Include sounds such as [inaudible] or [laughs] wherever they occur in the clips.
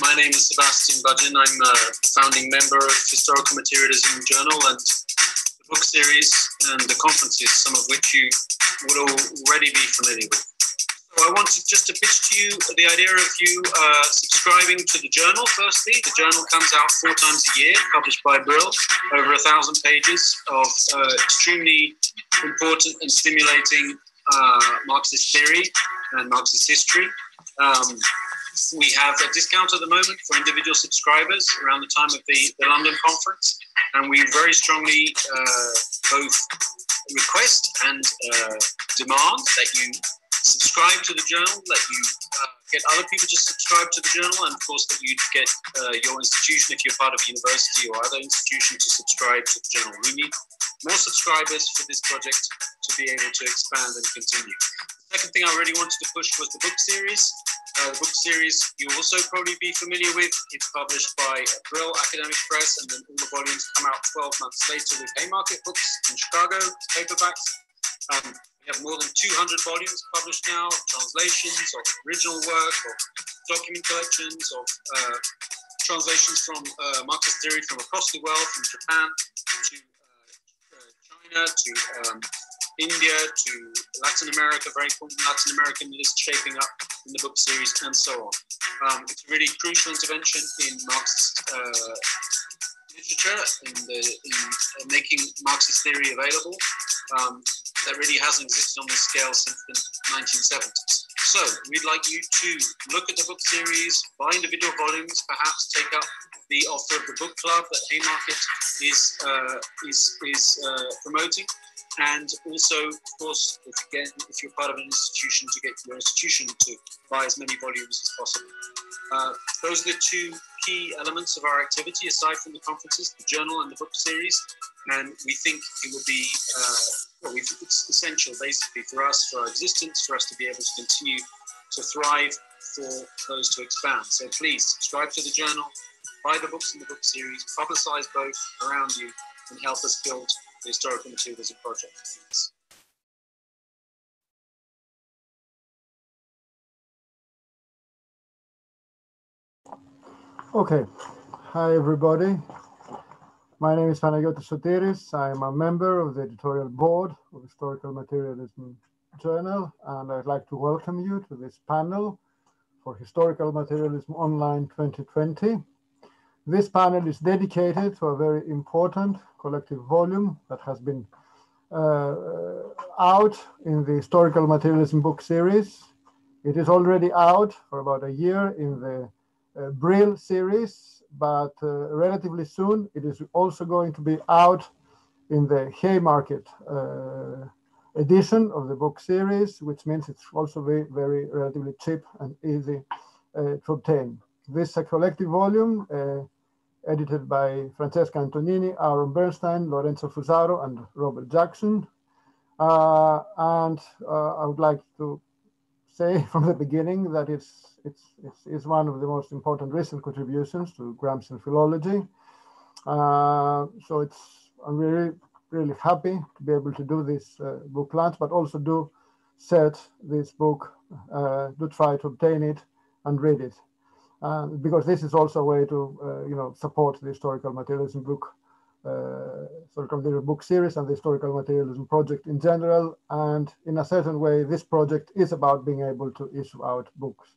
my name is Sebastian Budgen. I'm a founding member of Historical Materialism Journal and the book series and the conferences, some of which you would already be familiar with. So I wanted just to pitch to you the idea of you uh, subscribing to the journal, firstly. The journal comes out four times a year, published by Brill, over a thousand pages of uh, extremely important and stimulating uh, Marxist theory and Marxist history. Um, we have a discount at the moment for individual subscribers around the time of the, the London conference, and we very strongly uh, both request and uh, demand that you subscribe to the journal, that you uh, get other people to subscribe to the journal, and of course that you get uh, your institution, if you're part of a university or other institution, to subscribe to the journal. We need more subscribers for this project to be able to expand and continue. The second thing I really wanted to push was the book series. Uh, book series you'll also probably be familiar with. It's published by Brill Academic Press, and then all the volumes come out 12 months later with Haymarket Books in Chicago, paperbacks. Um, we have more than 200 volumes published now, translations of original work, of document collections, of uh, translations from uh, Marxist theory from across the world, from Japan to uh, uh, China to um, India to Latin America, very important Latin American list shaping up in the book series, and so on. Um, it's a really crucial intervention in Marxist uh, literature, in, the, in uh, making Marxist theory available. Um, that really hasn't existed on this scale since the 1970s. So we'd like you to look at the book series, buy individual volumes, perhaps take up the offer of the book club that Haymarket is uh, is is uh, promoting and also, of course, if, again, if you're part of an institution, to get your institution to buy as many volumes as possible. Uh, those are the two key elements of our activity, aside from the conferences, the journal and the book series. And we think it will be, uh, well, we it's essential basically for us, for our existence, for us to be able to continue to thrive, for those to expand. So please subscribe to the journal, buy the books in the book series, publicize both around you, and help us build the historical materialism project. Okay, hi everybody. My name is Panagiotis Sotiris. I'm a member of the editorial board of Historical Materialism Journal, and I'd like to welcome you to this panel for Historical Materialism Online 2020. This panel is dedicated to a very important collective volume that has been uh, out in the historical materialism book series. It is already out for about a year in the uh, Brill series, but uh, relatively soon it is also going to be out in the Haymarket uh, edition of the book series, which means it's also very, very relatively cheap and easy uh, to obtain. This is a collective volume uh, edited by Francesca Antonini, Aaron Bernstein, Lorenzo Fusaro, and Robert Jackson. Uh, and uh, I would like to say [laughs] from the beginning that it's, it's, it's, it's, one of the most important recent contributions to Gramscian philology. Uh, so it's, I'm really, really happy to be able to do this uh, book launch, but also do set this book, uh, to try to obtain it and read it uh, because this is also a way to, uh, you know, support the historical materialism book, uh, historical materialism book series and the historical materialism project in general. And in a certain way, this project is about being able to issue out books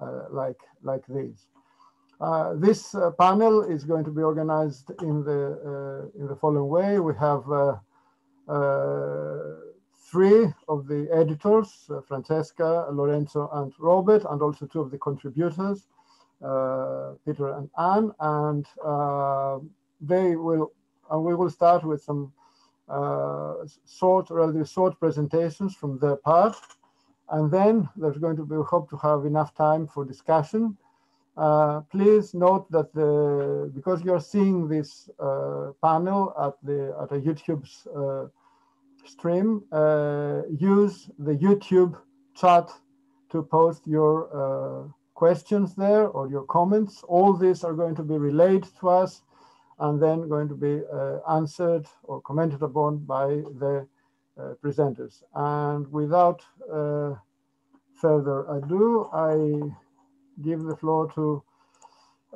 uh, like, like these. Uh, this uh, panel is going to be organized in the, in the following way. We have three of the editors, Francesca, Lorenzo, and Robert, and also two of the contributors. Uh, Peter and Anne, and uh, they will, and we will start with some uh, short, relatively short presentations from their part. And then there's going to be, we hope to have enough time for discussion. Uh, please note that the, because you're seeing this uh, panel at the at a YouTube's uh, stream, use the YouTube chat to post your questions there or your comments. All these are going to be relayed to us and then going to be uh, answered or commented upon by the uh, presenters. And without uh, further ado, I give the floor to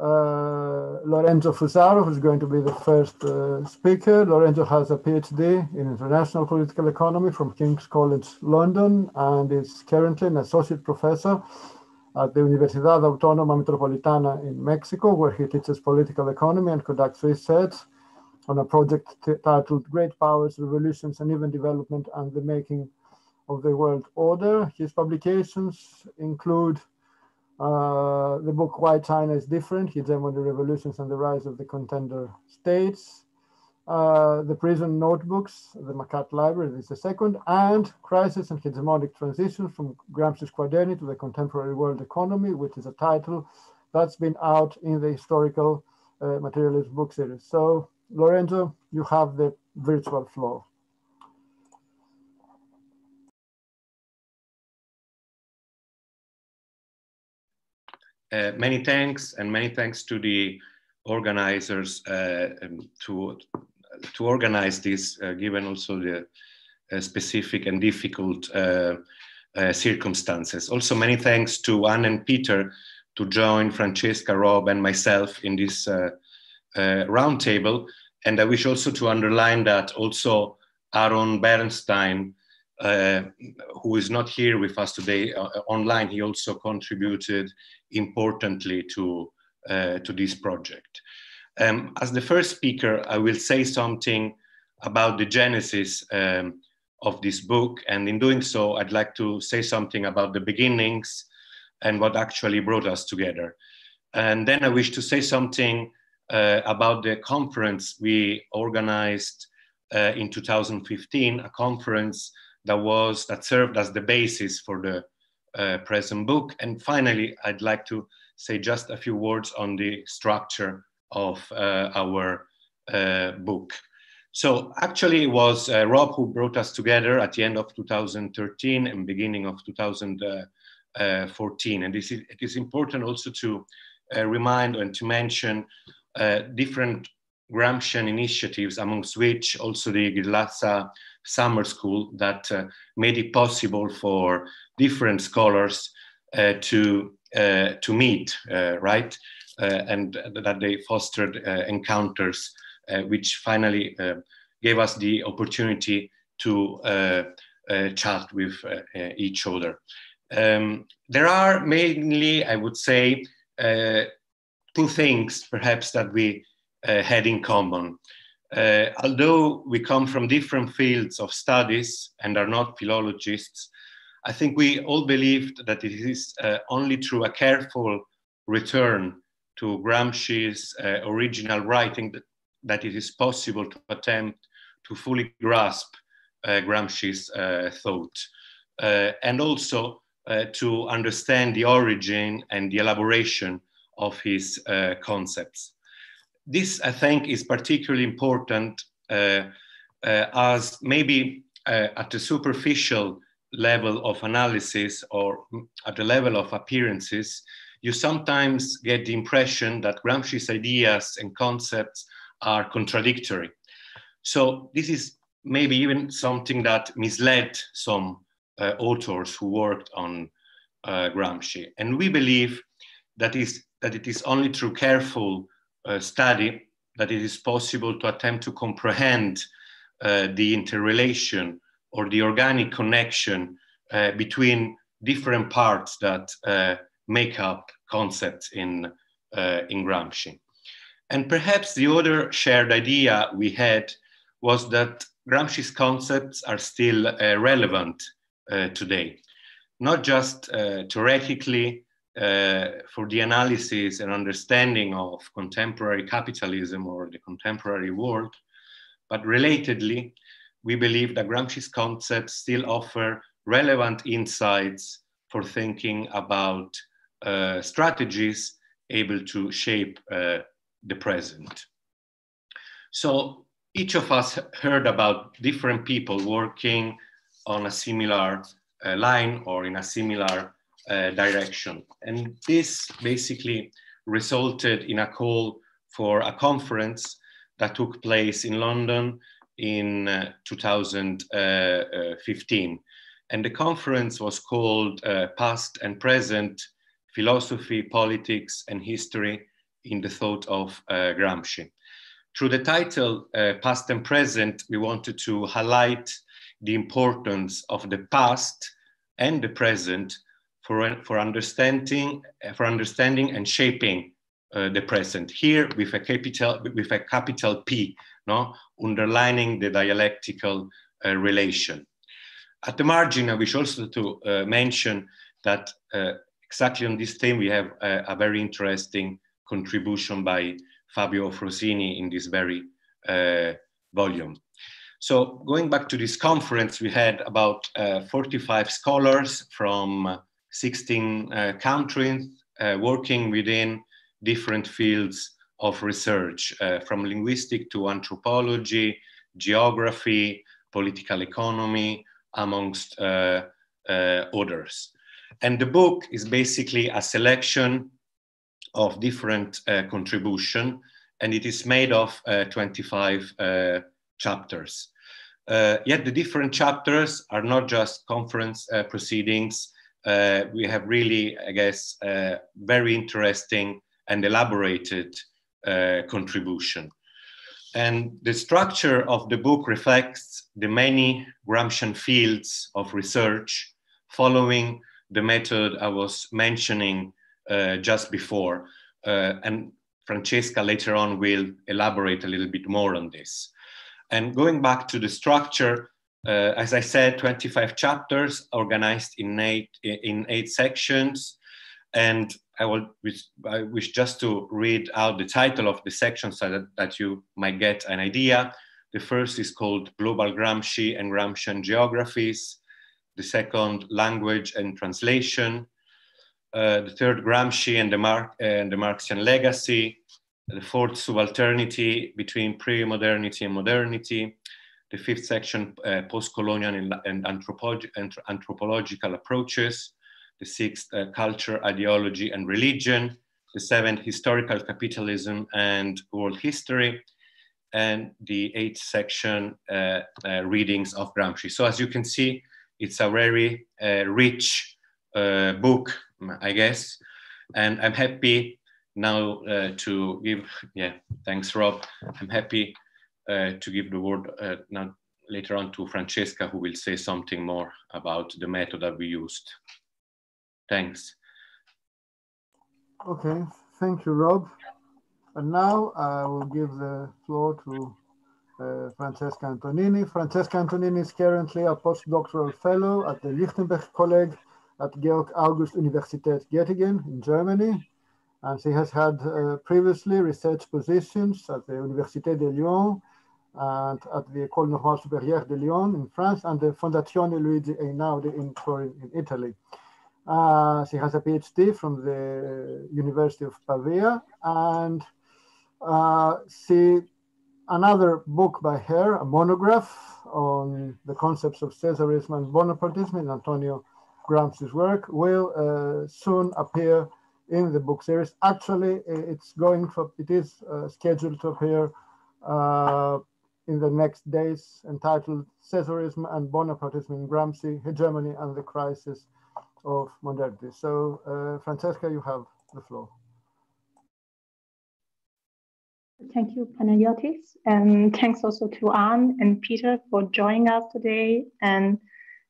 uh, Lorenzo Fusaro, who's going to be the first uh, speaker. Lorenzo has a PhD in international political economy from King's College London and is currently an associate professor at the Universidad Autónoma Metropolitana in Mexico, where he teaches political economy and conducts research on a project titled Great Powers, Revolutions, and Even Development and the Making of the World Order. His publications include uh, the book Why China is Different, Hegemony Revolutions and the Rise of the Contender States, uh, the Prison Notebooks, the McCart Library is the second, and Crisis and Hegemonic Transitions from Gramsci's Quaderni to the Contemporary World Economy, which is a title that's been out in the historical uh, materialist book series. So, Lorenzo, you have the virtual floor. Uh, many thanks and many thanks to the organizers uh, um, to to organize this, uh, given also the uh, specific and difficult uh, circumstances. Also, many thanks to Anne and Peter to join Francesca, Rob, and myself in this roundtable. And I wish also to underline that also Aaron Bernstein uh, who is not here with us today uh, online, he also contributed importantly to, uh, to this project. Um, as the first speaker, I will say something about the genesis um, of this book. And in doing so, I'd like to say something about the beginnings and what actually brought us together. And then I wish to say something uh, about the conference we organized uh, in 2015, a conference that was that served as the basis for the uh, present book. And finally, I'd like to say just a few words on the structure of uh, our uh, book. So actually, it was uh, Rob who brought us together at the end of 2013 and beginning of 2014. And this is, it is important also to remind and to mention different Gramscian initiatives, amongst which also the Ghilarza Summer School that uh, made it possible for different scholars uh, to, uh, to meet, right? Uh, and that they fostered encounters, which finally gave us the opportunity to chat with each other. Um, there are mainly, I would say, two things perhaps that we uh, had in common. Uh, although we come from different fields of studies and are not philologists, I think we all believed that it is uh, only through a careful return to Gramsci's uh, original writing that, that, it is possible to attempt to fully grasp uh, Gramsci's uh, thought. Uh, and also to understand the origin and the elaboration of his concepts. This, I think, is particularly important uh, uh, as maybe uh, at a superficial level of analysis or at the level of appearances, you sometimes get the impression that Gramsci's ideas and concepts are contradictory. So this is maybe even something that misled some uh, authors who worked on uh, Gramsci. And we believe that, is, that it is only through careful uh, study that it is possible to attempt to comprehend uh, the interrelation or the organic connection uh, between different parts that uh, make up concepts in, uh, in Gramsci. And perhaps the other shared idea we had was that Gramsci's concepts are still uh, relevant today, not just theoretically, uh, for the analysis and understanding of contemporary capitalism or the contemporary world. But relatedly, we believe that Gramsci's concepts still offer relevant insights for thinking about uh, strategies able to shape uh, the present. So each of us heard about different people working on a similar uh, line or in a similar uh, direction. And this basically resulted in a call for a conference that took place in London in uh, 2015. And the conference was called uh, Past and Present Philosophy, Politics, and History in the thought of uh, Gramsci. Through the title, uh, Past and Present, we wanted to highlight the importance of the past and the present for, for, understanding, for understanding and shaping uh, the present. Here with a capital, with a capital P, no? underlining the dialectical uh, relation. At the margin, I wish also to uh, mention that uh, exactly on this theme, we have a, a, very interesting contribution by Fabio Frosini in this very uh, volume. So going back to this conference, we had about uh, 45 scholars from 16 uh, countries uh, working within different fields of research, uh, from linguistic to anthropology, geography, political economy, amongst uh, others. And the book is basically a selection of different uh, contribution, and it is made of 25 chapters. Uh, yet the different chapters are not just conference uh, proceedings. Uh, we have really, I guess, very interesting and elaborated contribution. And the structure of the book reflects the many Gramscian fields of research following the method I was mentioning uh, just before. Uh, and Francesca later on will elaborate a little bit more on this. And going back to the structure, uh, as I said, 25 chapters organized in eight, in eight sections. And I will I wish just to read out the title of the section so that, that you might get an idea. The first is called Global Gramsci and Gramscian Geographies. The second, Language and Translation. Uh, the third, Gramsci and the, Mar and the Marxian Legacy. The fourth, Subalternity between pre-modernity and modernity. The fifth section, uh, post-colonial and, and anthropological approaches the sixth, uh, culture, ideology, and religion, the seventh, historical capitalism and world history, and the eighth section, uh, uh, readings of Gramsci. So as you can see, it's a very uh, rich uh, book, I guess, and I'm happy now uh, to give, yeah, thanks Rob. I'm happy to give the word now later on to Francesca, who will say something more about the method that we used. Thanks. Okay, thank you, Rob. And now I will give the floor to uh, Francesca Antonini. Francesca Antonini is currently a postdoctoral fellow at the Lichtenberg College at Georg August Universität Göttingen in Germany. And she has had uh, previously research positions at the Université de Lyon and at the École Normale Supérieure de Lyon in France and the Fondazione Luigi Einaudi in in Italy. Uh, she has a PhD from the University of Pavia, and uh, she another book by her, a monograph on the concepts of Caesarism and Bonapartism in Antonio Gramsci's work, will uh, soon appear in the book series. Actually, it's going for it is uh, scheduled to appear uh, in the next days, entitled Caesarism and Bonapartism in Gramsci, Hegemony and the Crisis of modernity. So, uh, Francesca, you have the floor. Thank you, Panagiotis. And thanks also to Anne and Peter for joining us today and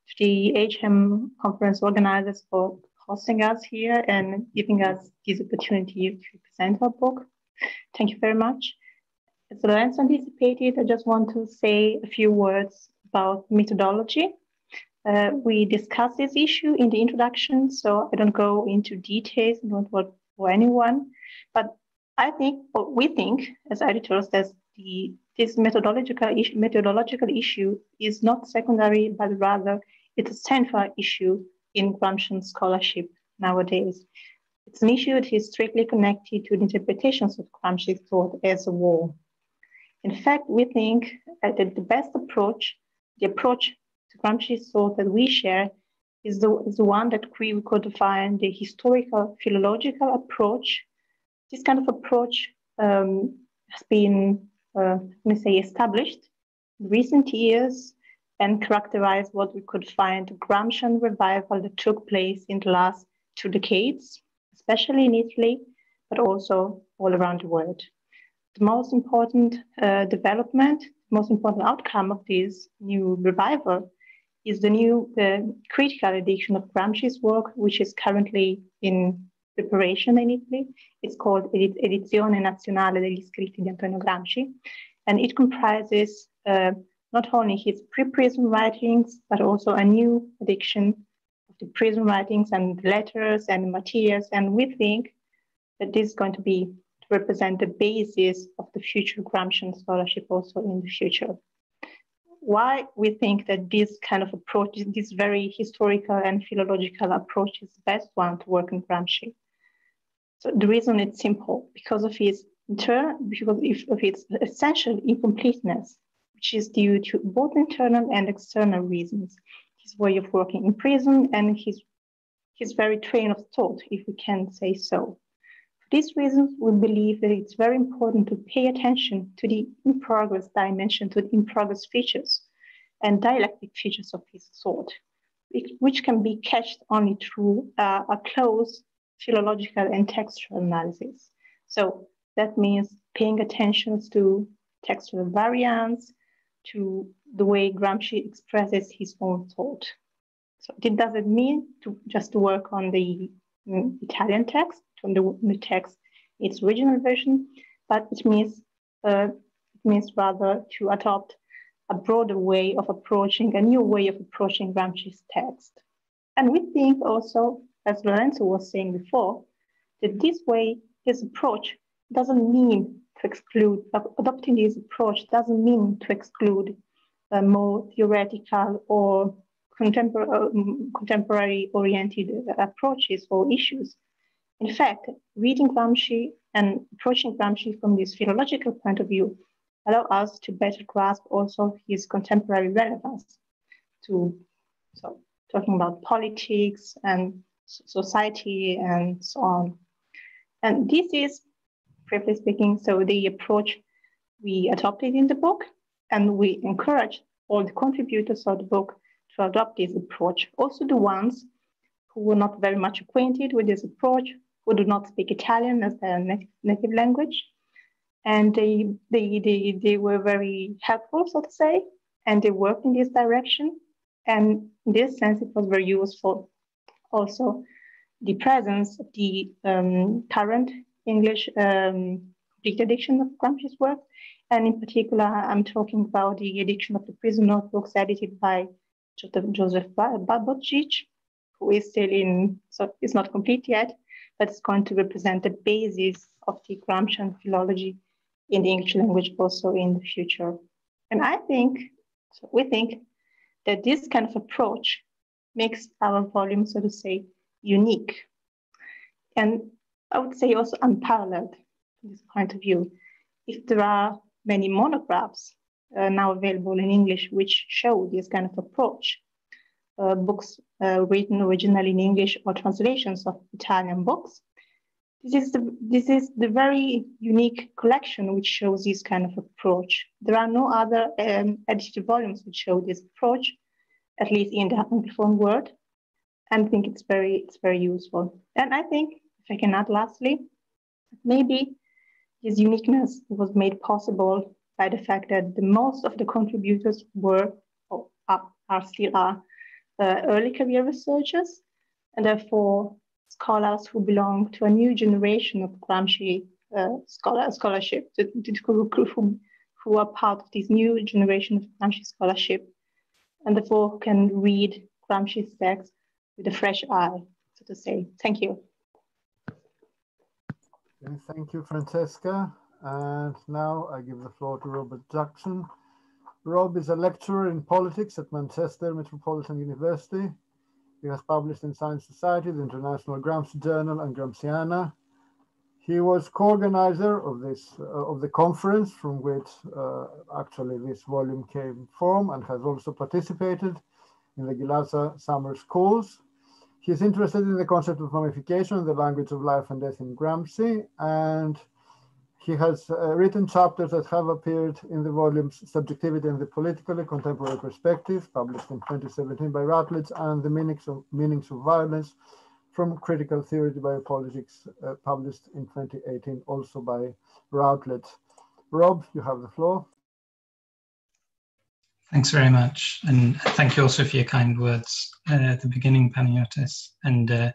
to the HM conference organizers for hosting us here and giving us this opportunity to present our book. Thank you very much. As Lorenzo anticipated, I just want to say a few words about methodology uh, we discussed this issue in the introduction, so I don't go into details, not for anyone. But I think, or we think, as editors, that the this methodological issue, methodological issue is not secondary, but rather it's a central issue in Gramscian scholarship nowadays. It's an issue that is strictly connected to the interpretations of Gramsci's thought as a whole. In fact, we think that the best approach, the approach to Gramsci's thought that we share is the, is the one that we could define the historical philological approach. This kind of approach um, has been, uh, let me say, established in recent years and characterized what we could find the Gramscian revival that took place in the last two decades, especially in Italy, but also all around the world. The most important uh, development, most important outcome of this new revival is the new uh, critical edition of Gramsci's work, which is currently in preparation in Italy. It's called Edizione Nazionale degli Scritti di Antonio Gramsci, and it comprises uh, not only his pre-prison writings, but also a new edition of the prison writings and letters and materials. And we think that this is going to be to represent the basis of the future Gramscian scholarship also in the future why we think that this kind of approach, this very historical and philological approach is the best one to work in Gramsci. So the reason it's simple, because of its internal, because of its essential incompleteness, which is due to both internal and external reasons. His way of working in prison and his his very train of thought, if we can say so For these reasons, we believe that it's very important to pay attention to the in progress dimension, to the in progress features and dialectic features of his thought, which can be catched only through uh, a close philological and textual analysis. So that means paying attention to textual variants, to the way Gramsci expresses his own thought. So it doesn't mean to just to work on the um, Italian text, on the, the text its original version, but it means uh, it means rather to adopt a broader way of approaching, a new way of approaching Gramsci's text. And we think also, as Lorenzo was saying before, that this way, his approach doesn't mean to exclude, adopting this approach doesn't mean to exclude more theoretical or contemporary, contemporary oriented approaches or issues. In fact, reading Gramsci and approaching Gramsci from this philological point of view allow us to better grasp also his contemporary relevance to so talking about politics and society and so on. And this is, briefly speaking, so the approach we adopted in the book, and we encourage all the contributors of the book to adopt this approach. Also the ones who were not very much acquainted with this approach who do not speak Italian as their native language. And they, they, they, they were very helpful, so to say, and they worked in this direction. And in this sense, it was very useful. Also, the presence of the um, current English um, edition of Gramsci's work. And in particular, I'm talking about the edition of the prison notebooks edited by Joseph Buttigieg, who is still in, so it's not complete yet, but it's going to represent the basis of the Gramscian philology in the English language also in the future. And I think, so we think that this kind of approach makes our volume, so to say, unique. And I would say also unparalleled from this point of view. If there are many monographs uh, now available in English which show this kind of approach, uh, books uh, written originally in English or translations of Italian books. This is, the, this is the very unique collection which shows this kind of approach. There are no other um, edited volumes which show this approach, at least in the Anglophone world. And I think it's very, it's very useful. And I think, if I can add lastly, maybe this uniqueness was made possible by the fact that the most of the contributors were or are, are still are uh, early career researchers, and therefore scholars who belong to a new generation of Gramsci uh, scholar, scholarship, who, who, who are part of this new generation of Gramsci scholarship, and therefore can read Gramsci's text with a fresh eye, so to say. Thank you. Okay, thank you, Francesca. And now I give the floor to Robert Jackson, Rob is a lecturer in politics at Manchester Metropolitan University. He has published in Science Society, the International Gramsci Journal, and Gramsciana. He was co-organizer of this uh, of the conference from which uh, actually this volume came from, and has also participated in the Ghilarza summer schools. He's interested in the concept of mummification, the language of life and death in Gramsci, and he has uh, written chapters that have appeared in the volumes Subjectivity and the Politically Contemporary Perspective, published in 2017 by Routledge, and The Meanings of, Meanings of Violence, from Critical Theory to Biopolitics, uh, published in 2018, also by Routledge. Rob, you have the floor. Thanks very much. And thank you also for your kind words uh, at the beginning, Panagiotis. And, uh,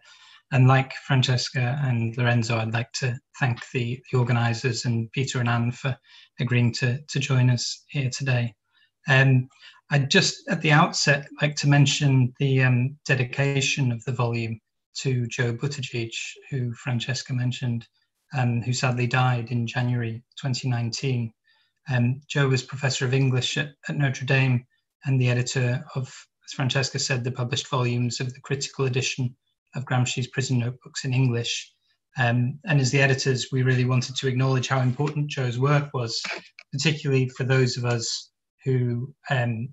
and like Francesca and Lorenzo, I'd like to thank the, the organizers and Peter and Anne for agreeing to, to join us here today. Um, I'd just at the outset like to mention the um, dedication of the volume to Joe Buttigieg, who Francesca mentioned, um, who sadly died in January 2019. Um, Joe was professor of English at, at, Notre Dame and the editor of, as Francesca said, the published volumes of the critical edition of Gramsci's prison notebooks in English. Um, and as the editors, we really wanted to acknowledge how important Joe's work was, particularly for those of us who um,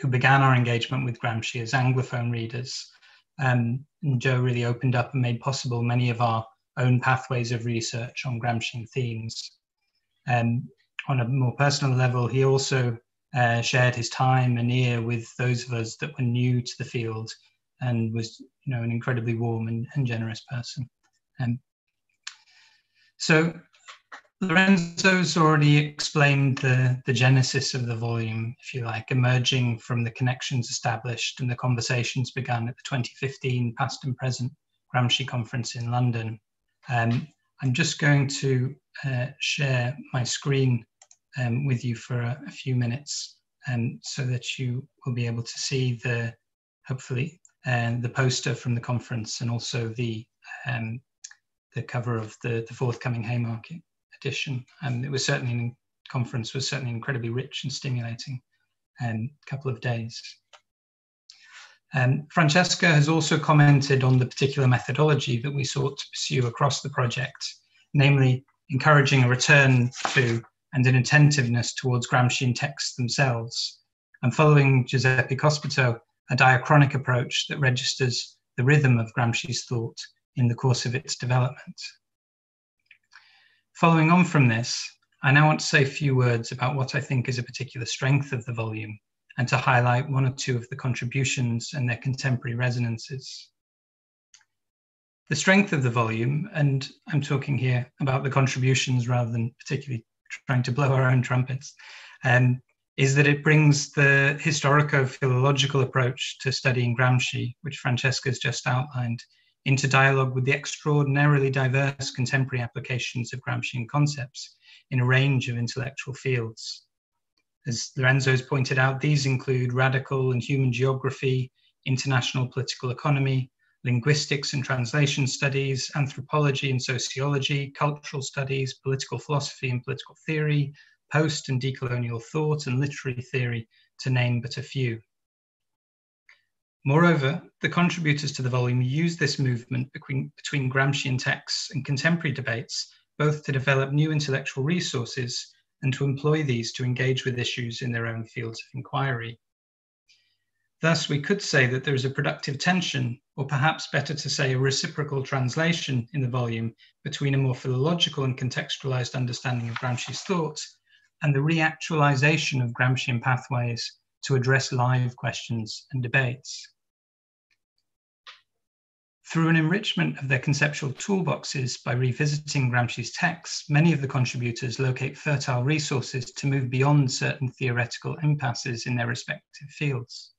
who began our engagement with Gramsci as Anglophone readers. Um, and Joe really opened up and made possible many of our own pathways of research on Gramscian themes. Um, on a more personal level, he also uh, shared his time and ear with those of us that were new to the field and was you know, an incredibly warm and, and generous person. Um, so Lorenzo's already explained the, the genesis of the volume, if you like, emerging from the connections established and the conversations begun at the 2015 Past and Present Gramsci conference in London. Um, I'm just going to uh, share my screen um, with you for a, a few minutes um, so that you will be able to see the, hopefully, uh, the poster from the conference and also the, um, the cover of the, the forthcoming Haymarket edition. And it was certainly, a conference was certainly incredibly rich and stimulating um, couple of days. Um, Francesca has also commented on the particular methodology that we sought to pursue across the project, namely encouraging a return to and an attentiveness towards Gramscian texts themselves, and following Giuseppe Cospito, a diachronic approach that registers the rhythm of Gramsci's thought in the course of its development. Following on from this, I now want to say a few words about what I think is a particular strength of the volume and to highlight one or two of the contributions and their contemporary resonances. The strength of the volume, and I'm talking here about the contributions rather than particularly trying to blow our own trumpets, um, is that it brings the historico-philological approach to studying Gramsci, which Francesca's just outlined, into dialogue with the extraordinarily diverse contemporary applications of Gramscian concepts in a range of intellectual fields. As Lorenzo has pointed out, these include radical and human geography, international political economy, linguistics and translation studies, anthropology and sociology, cultural studies, political philosophy and political theory, post and decolonial thought, and literary theory, to name but a few. Moreover, the contributors to the volume use this movement between, between Gramscian texts and contemporary debates both to develop new intellectual resources and to employ these to engage with issues in their own fields of inquiry. Thus, we could say that there is a productive tension, or perhaps better to say a reciprocal translation in the volume between a more philological and contextualized understanding of Gramsci's thoughts and the reactualization of Gramscian pathways to address live questions and debates. Through an enrichment of their conceptual toolboxes by revisiting Gramsci's texts, many of the contributors locate fertile resources to move beyond certain theoretical impasses in their respective fields.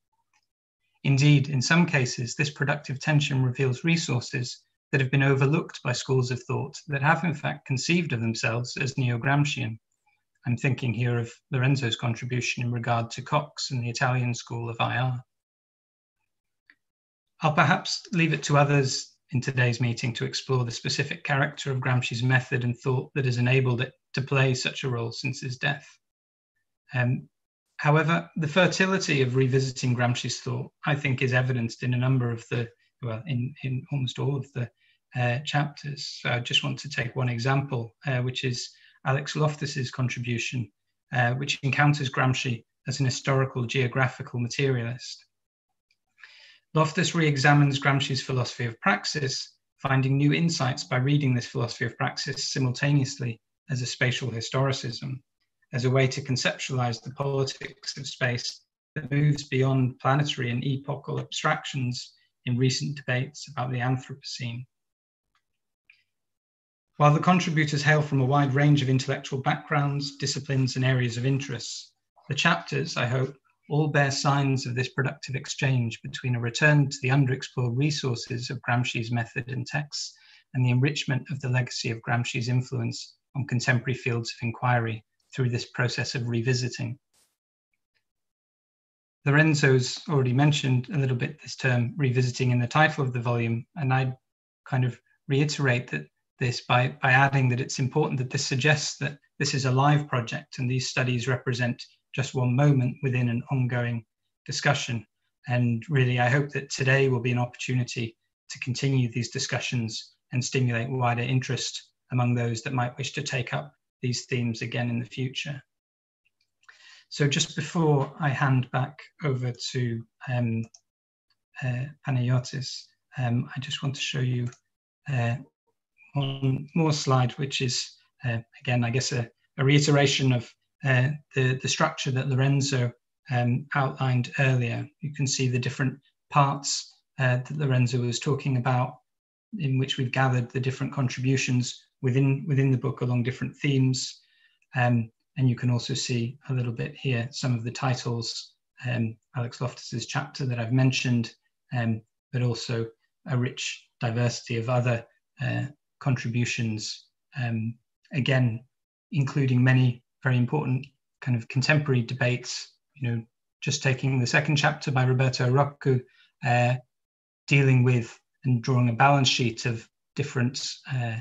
Indeed, in some cases, this productive tension reveals resources that have been overlooked by schools of thought that have in fact conceived of themselves as neo-Gramscian. I'm thinking here of Lorenzo's contribution in regard to Cox and the Italian school of IR. I'll perhaps leave it to others in today's meeting to explore the specific character of Gramsci's method and thought that has enabled it to play such a role since his death. Um, However, the fertility of revisiting Gramsci's thought, I think, is evidenced in a number of the, well, in, in almost all of the uh, chapters. So I just want to take one example, uh, which is Alex Loftus's contribution, uh, which encounters Gramsci as an historical geographical materialist. Loftus re-examines Gramsci's philosophy of praxis, finding new insights by reading this philosophy of praxis simultaneously as a spatial historicism as a way to conceptualize the politics of space that moves beyond planetary and epochal abstractions in recent debates about the Anthropocene. While the contributors hail from a wide range of intellectual backgrounds, disciplines, and areas of interest, the chapters, I hope, all bear signs of this productive exchange between a return to the underexplored resources of Gramsci's method and texts and the enrichment of the legacy of Gramsci's influence on contemporary fields of inquiry through this process of revisiting. Lorenzo's already mentioned a little bit this term revisiting in the title of the volume, and I kind of reiterate that this by, by adding that it's important that this suggests that this is a live project and these studies represent just one moment within an ongoing discussion. And really, I hope that today will be an opportunity to continue these discussions and stimulate wider interest among those that might wish to take up these themes again in the future. So just before I hand back over to um, uh, Panagiotis, um, I just want to show you uh, one more slide, which is, uh, again, I guess a, a reiteration of uh, the, the structure that Lorenzo um, outlined earlier. You can see the different parts uh, that Lorenzo was talking about in which we've gathered the different contributions within, within the book along different themes. Um, and you can also see a little bit here some of the titles, um, Alex Loftus's chapter that I've mentioned, um, but also a rich diversity of other uh, contributions, um, again, including many very important kind of contemporary debates, you know, just taking the second chapter by Roberto Rocco, uh, dealing with and drawing a balance sheet of different uh,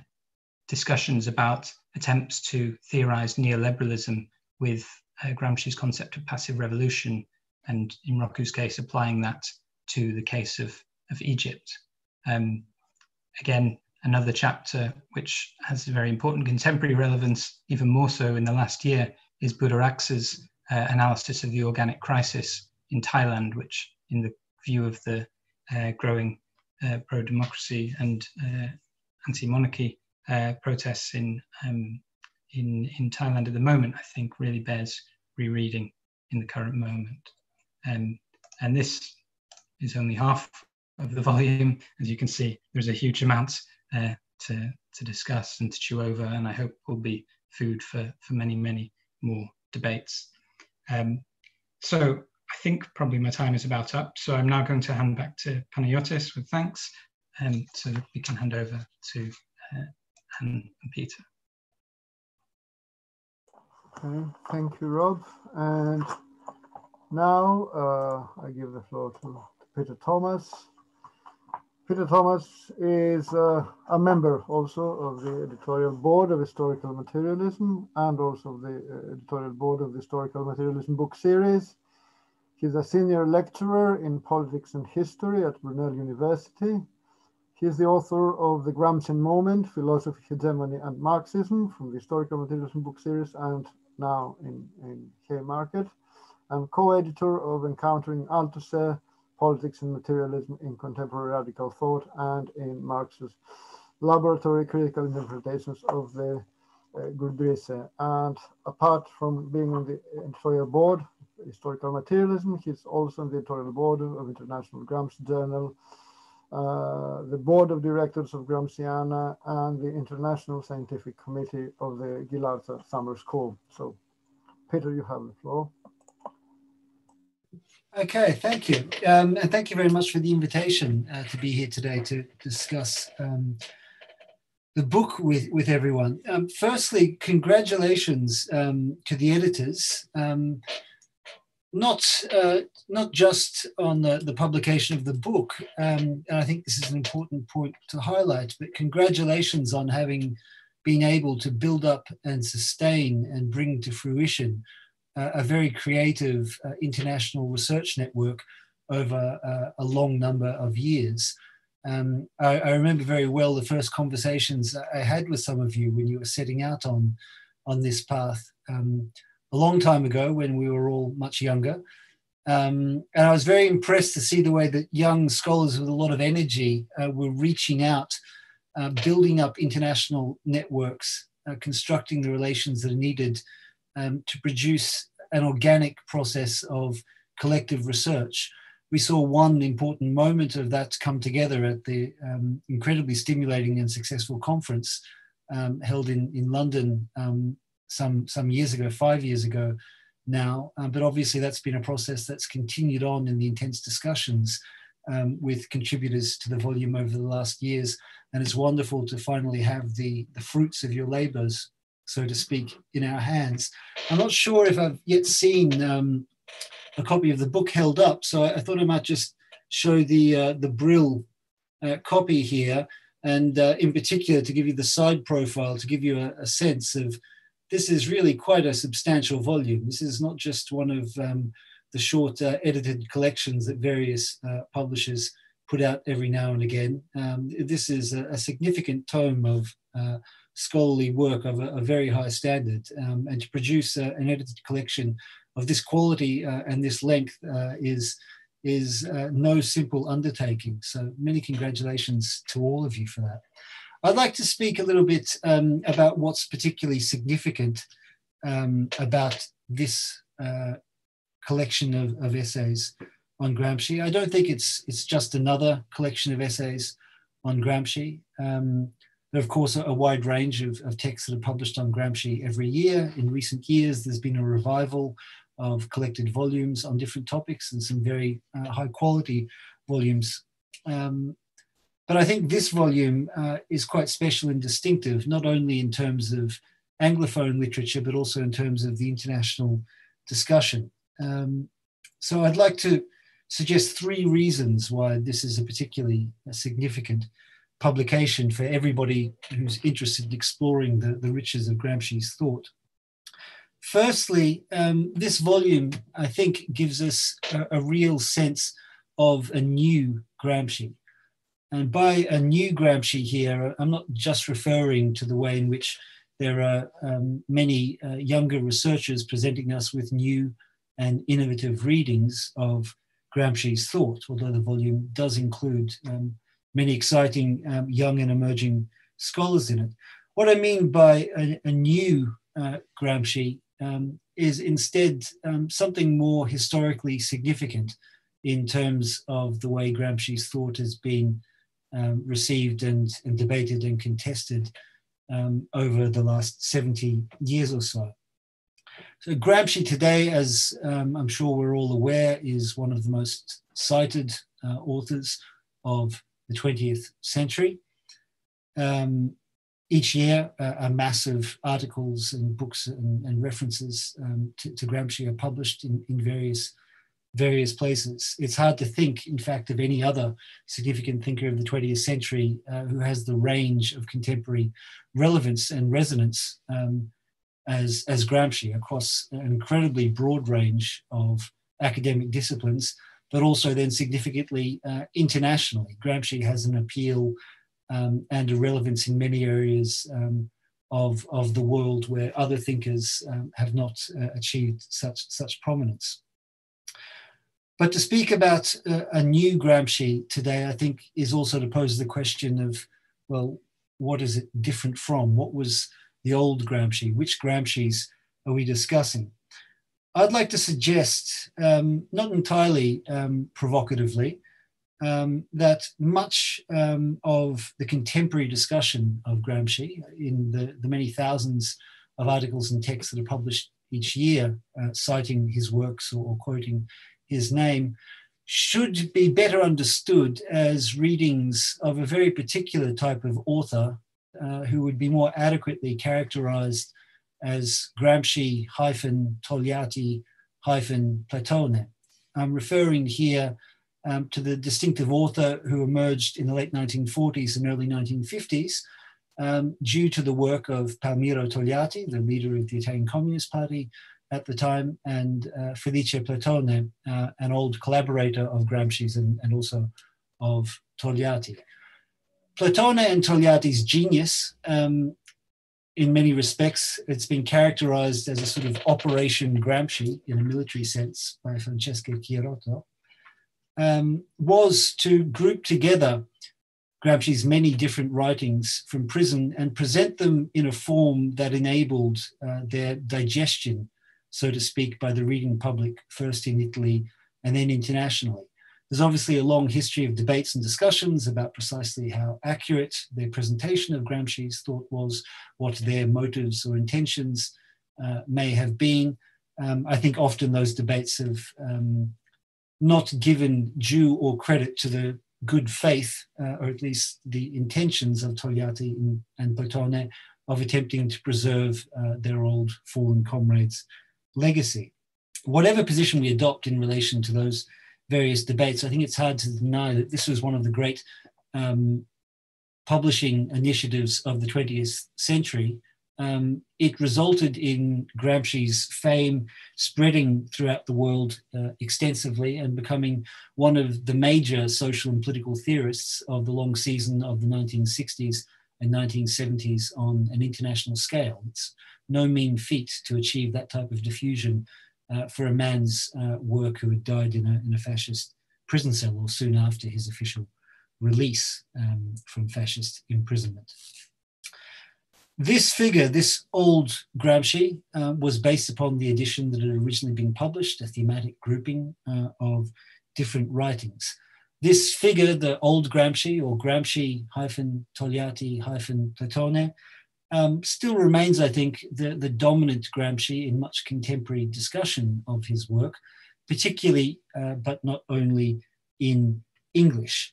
discussions about attempts to theorize neoliberalism with uh, Gramsci's concept of passive revolution, and in Rocco's case, applying that to the case of, of Egypt. Um, again, another chapter which has a very important contemporary relevance, even more so in the last year, is Buddharaksa's uh, analysis of the organic crisis in Thailand, which, in the view of the uh, growing uh, pro-democracy and uh, anti-monarchy uh, protests in, um, in, in Thailand at the moment, I think really bears rereading in the current moment. Um, and this is only half of the volume. As you can see, there's a huge amount uh, to, to discuss and to chew over, and I hope will be food for, for many, many more debates. Um, so I think probably my time is about up. So I'm now going to hand back to Panagiotis with thanks, and um, so we can hand over to uh, Anne and Peter. Okay, thank you, Rob. And now uh, I give the floor to Peter Thomas. Peter Thomas is uh, a member also of the editorial board of Historical Materialism and also of the uh, editorial board of the Historical Materialism book series. He's a senior lecturer in politics and history at Brunel University. He is the author of The Gramscian Moment, Philosophy, Hegemony, and Marxism from the Historical Materialism book series and now in, in Haymarket, and co-editor of Encountering Althusser, Politics and Materialism in Contemporary Radical Thought and in Marx's laboratory critical interpretations of the uh, Grundrisse. And apart from being on the editorial board, Historical Materialism, he's also on the editorial board of International Gramsci Journal, uh, the board of directors of Gramsciana, and the International Scientific Committee of the Gil Summer School. So, Peter, you have the floor. Okay, thank you. Um, and thank you very much for the invitation uh, to be here today to discuss um, the book with, with everyone. Um, firstly, congratulations um, to the editors. Um, not uh, not just on the, the publication of the book, um, and I think this is an important point to highlight, but congratulations on having been able to build up and sustain and bring to fruition a very creative uh, international research network over uh, a long number of years. Um, I, I, remember very well the first conversations I had with some of you when you were setting out on, on this path um, a long time ago when we were all much younger. Um, and I was very impressed to see the way that young scholars with a lot of energy uh, were reaching out, uh, building up international networks, uh, constructing the relations that are needed um, to produce an organic process of collective research. we saw one important moment of that come together at the um, incredibly stimulating and successful conference um, held in, in London um, some, some years ago, five years ago now. Um, but obviously, that's been a process that's continued on in the intense discussions um, with contributors to the volume over the last years. And it's wonderful to finally have the, the fruits of your labors, so to speak, in our hands. I'm not sure if I've yet seen um, a copy of the book held up, so I, I thought I might just show the, uh, the Brill uh, copy here. And uh, in particular, to give you the side profile, to give you a, a, sense of this is really quite a substantial volume. This is not just one of um, the short uh, edited collections that various uh, publishers put out every now and again. Um, this is a, a, significant tome of uh, scholarly work of a, a very high standard, um, and to produce uh, an edited collection of this quality uh, and this length uh, is is no simple undertaking. So many congratulations to all of you for that. I'd like to speak a little bit um, about what's particularly significant um, about this collection of, of essays on Gramsci. I don't think it's it's just another collection of essays on Gramsci. Um, of course, a, wide range of, of, texts that are published on Gramsci every year. In recent years, there's been a revival of collected volumes on different topics and some very uh, high quality volumes. Um, but I think this volume uh, is quite special and distinctive, not only in terms of Anglophone literature, but also in terms of the international discussion. Um, so I'd like to suggest three reasons why this is a particularly significant publication for everybody who's interested in exploring the, the riches of Gramsci's thought. Firstly, um, this volume, I think, gives us a, a, real sense of a new Gramsci. And by a new Gramsci here, I'm not just referring to the way in which there are um, many uh, younger researchers presenting us with new and innovative readings of Gramsci's thought, although the volume does include um, many exciting um, young and emerging scholars in it. What I mean by a, a new uh, Gramsci um, is instead um, something more historically significant in terms of the way Gramsci's thought has been um, received and, and, debated and contested um, over the last 70 years or so. So Gramsci today, as um, I'm sure we're all aware, is one of the most cited uh, authors of the 20th century. Um, each year, uh, a mass of articles and books and, and references um, to, to, Gramsci are published in, in various various places. It's hard to think, in fact, of any other significant thinker of the 20th century uh, who has the range of contemporary relevance and resonance um, as, as Gramsci across an incredibly broad range of academic disciplines, but also then significantly uh, internationally. Gramsci has an appeal um, and a relevance in many areas um, of, of the world where other thinkers um, have not uh, achieved such, such prominence. But to speak about uh, a new Gramsci today, I think is also to pose the question of, well, what is it different from? What was the old Gramsci? Which Gramscis are we discussing? I'd like to suggest, um, not entirely um, provocatively, um, that much um, of the contemporary discussion of Gramsci in the, the, many thousands of articles and texts that are published each year uh, citing his works or, or quoting his name should be better understood as readings of a very particular type of author uh, who would be more adequately characterized as Gramsci hyphen Togliatti hyphen Platone. I'm referring here um, to the distinctive author who emerged in the late 1940s and early 1950s um, due to the work of Palmiro Togliatti, the leader of the Italian Communist Party at the time, and uh, Felice Platone, uh, an old collaborator of Gramsci's and, and also of Togliatti. Platone and Togliatti's genius, um, in many respects, it's been characterized as a sort of Operation Gramsci in a military sense by Francesco Chiarotto, um, was to group together Gramsci's many different writings from prison and present them in a form that enabled uh, their digestion, so to speak, by the reading public, first in Italy and then internationally. There's obviously a long history of debates and discussions about precisely how accurate their presentation of Gramsci's thought was, what their motives or intentions uh, may have been. Um, I think often those debates have um, not given due or credit to the good faith, uh, or at least the intentions of Togliatti and, and Platone of attempting to preserve uh, their old fallen comrades' legacy. Whatever position we adopt in relation to those various debates, I think it's hard to deny that this was one of the great um, publishing initiatives of the 20th century. Um, it resulted in Gramsci's fame spreading throughout the world uh, extensively and becoming one of the major social and political theorists of the long season of the 1960s and 1970s on an international scale. It's no mean feat to achieve that type of diffusion uh, for a man's uh, work who had died in a, in a fascist prison cell or soon after his official release um, from fascist imprisonment. This figure, this old Gramsci, uh, was based upon the edition that had originally been published, a thematic grouping uh, of different writings. This figure, the old Gramsci or Gramsci hyphen Togliatti hyphen Platone, um, still remains, I think, the, the dominant Gramsci in much contemporary discussion of his work, particularly, uh, but not only in English.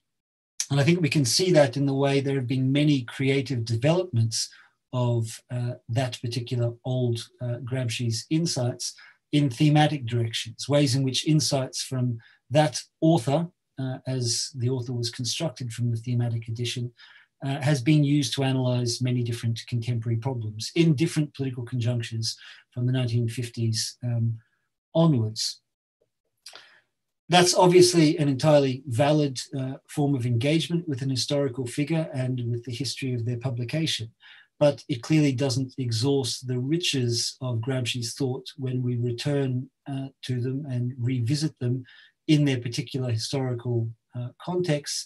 And I think we can see that in the way there have been many creative developments of uh, that particular old uh, Gramsci's insights in thematic directions, ways in which insights from that author, uh, as the author was constructed from the thematic edition, uh, has been used to analyze many different contemporary problems in different political conjunctures from the 1950s um, onwards. That's obviously an entirely valid uh, form of engagement with an historical figure and with the history of their publication, but it clearly doesn't exhaust the riches of Gramsci's thought when we return uh, to them and revisit them in their particular historical uh, contexts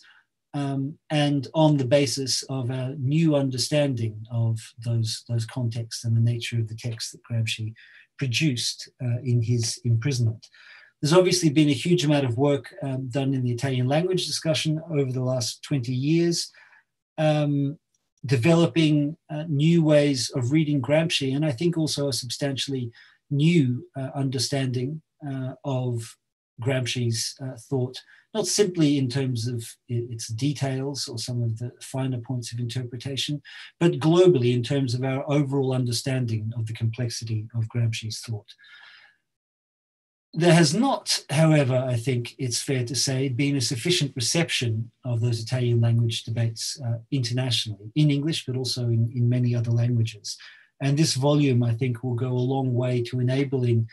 um, and on the basis of a new understanding of those, those contexts and the nature of the text that Gramsci produced uh, in his imprisonment. There's obviously been a huge amount of work um, done in the Italian language discussion over the last 20 years, um, developing uh, new ways of reading Gramsci, and I think also a substantially new uh, understanding uh, of Gramsci's uh, thought not simply in terms of its details or some of the finer points of interpretation, but globally in terms of our overall understanding of the complexity of Gramsci's thought. There has not, however, I think it's fair to say, been a sufficient reception of those Italian language debates uh, internationally, in English, but also in, in many other languages. And this volume, I think, will go a long way to enabling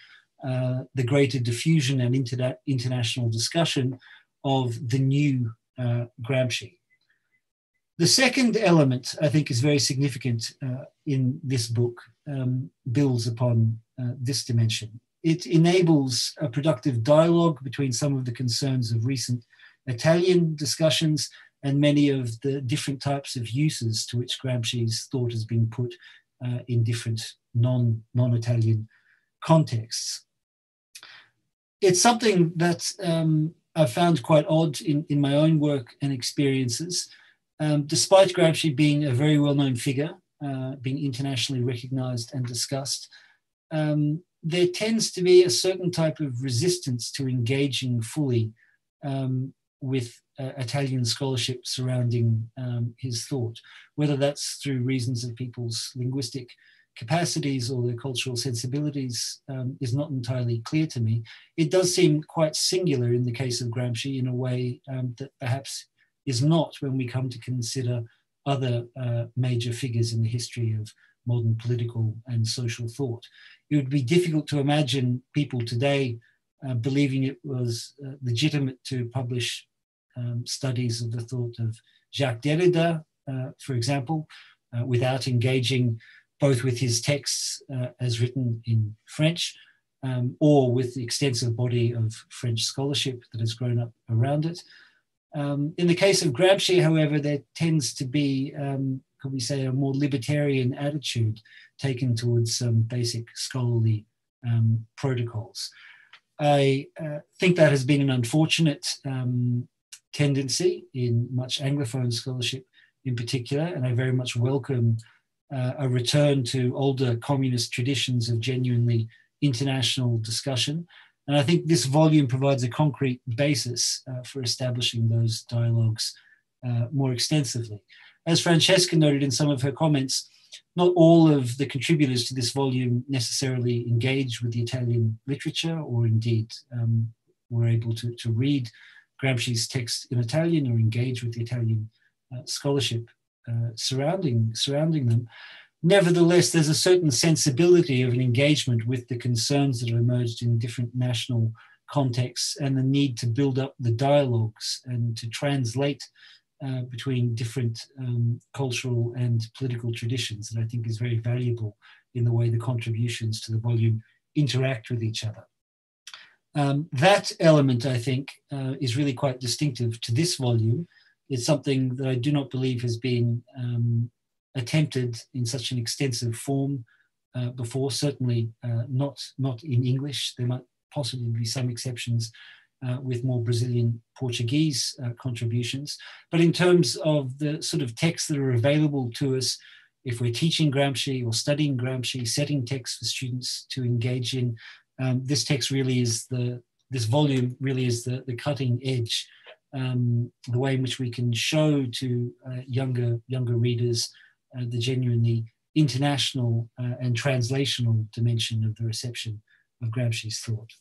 uh, the greater diffusion and inter international discussion of the new uh, Gramsci. The second element, I think, is very significant uh, in this book, um, builds upon uh, this dimension. It enables a productive dialogue between some of the concerns of recent Italian discussions and many of the different types of uses to which Gramsci's thought has been put uh, in different non, non-Italian contexts. It's something that um, I've found quite odd in, in my own work and experiences. Um, despite Gramsci being a very well known figure, uh, being internationally recognized and discussed, um, there tends to be a certain type of resistance to engaging fully um, with uh, Italian scholarship surrounding um, his thought, whether that's through reasons of people's linguistic capacities or their cultural sensibilities um, is not entirely clear to me. It does seem quite singular in the case of Gramsci in a way um, that perhaps is not when we come to consider other uh, major figures in the history of modern political and social thought. It would be difficult to imagine people today uh, believing it was uh, legitimate to publish um, studies of the thought of Jacques Derrida, uh, for example, uh, without engaging both with his texts uh, as written in French um, or with the extensive body of French scholarship that has grown up around it. Um, in the case of Gramsci, however, there tends to be, um, could we say, a more libertarian attitude taken towards some basic scholarly um, protocols. I uh, think that has been an unfortunate um, tendency in much Anglophone scholarship in particular, and I very much welcome uh, a return to older communist traditions of genuinely international discussion. And I think this volume provides a concrete basis uh, for establishing those dialogues uh, more extensively. As Francesca noted in some of her comments, not all of the contributors to this volume necessarily engaged with the Italian literature or indeed um, were able to, to read Gramsci's text in Italian or engage with the Italian uh, scholarship uh, surrounding, surrounding them. Nevertheless, there's a certain sensibility of an engagement with the concerns that have emerged in different national contexts and the need to build up the dialogues and to translate uh, between different um, cultural and political traditions that I think is very valuable in the way the contributions to the volume interact with each other. Um, that element, I think, uh, is really quite distinctive to this volume. It's something that I do not believe has been um, attempted in such an extensive form uh, before, certainly uh, not, not in English. There might possibly be some exceptions uh, with more Brazilian Portuguese uh, contributions. But in terms of the sort of texts that are available to us, if we're teaching Gramsci or studying Gramsci, setting texts for students to engage in, um, this text really is the, this volume really is the, the cutting edge, um, the way in which we can show to uh, younger, younger readers uh, the genuinely international uh, and translational dimension of the reception of Gramsci's thought.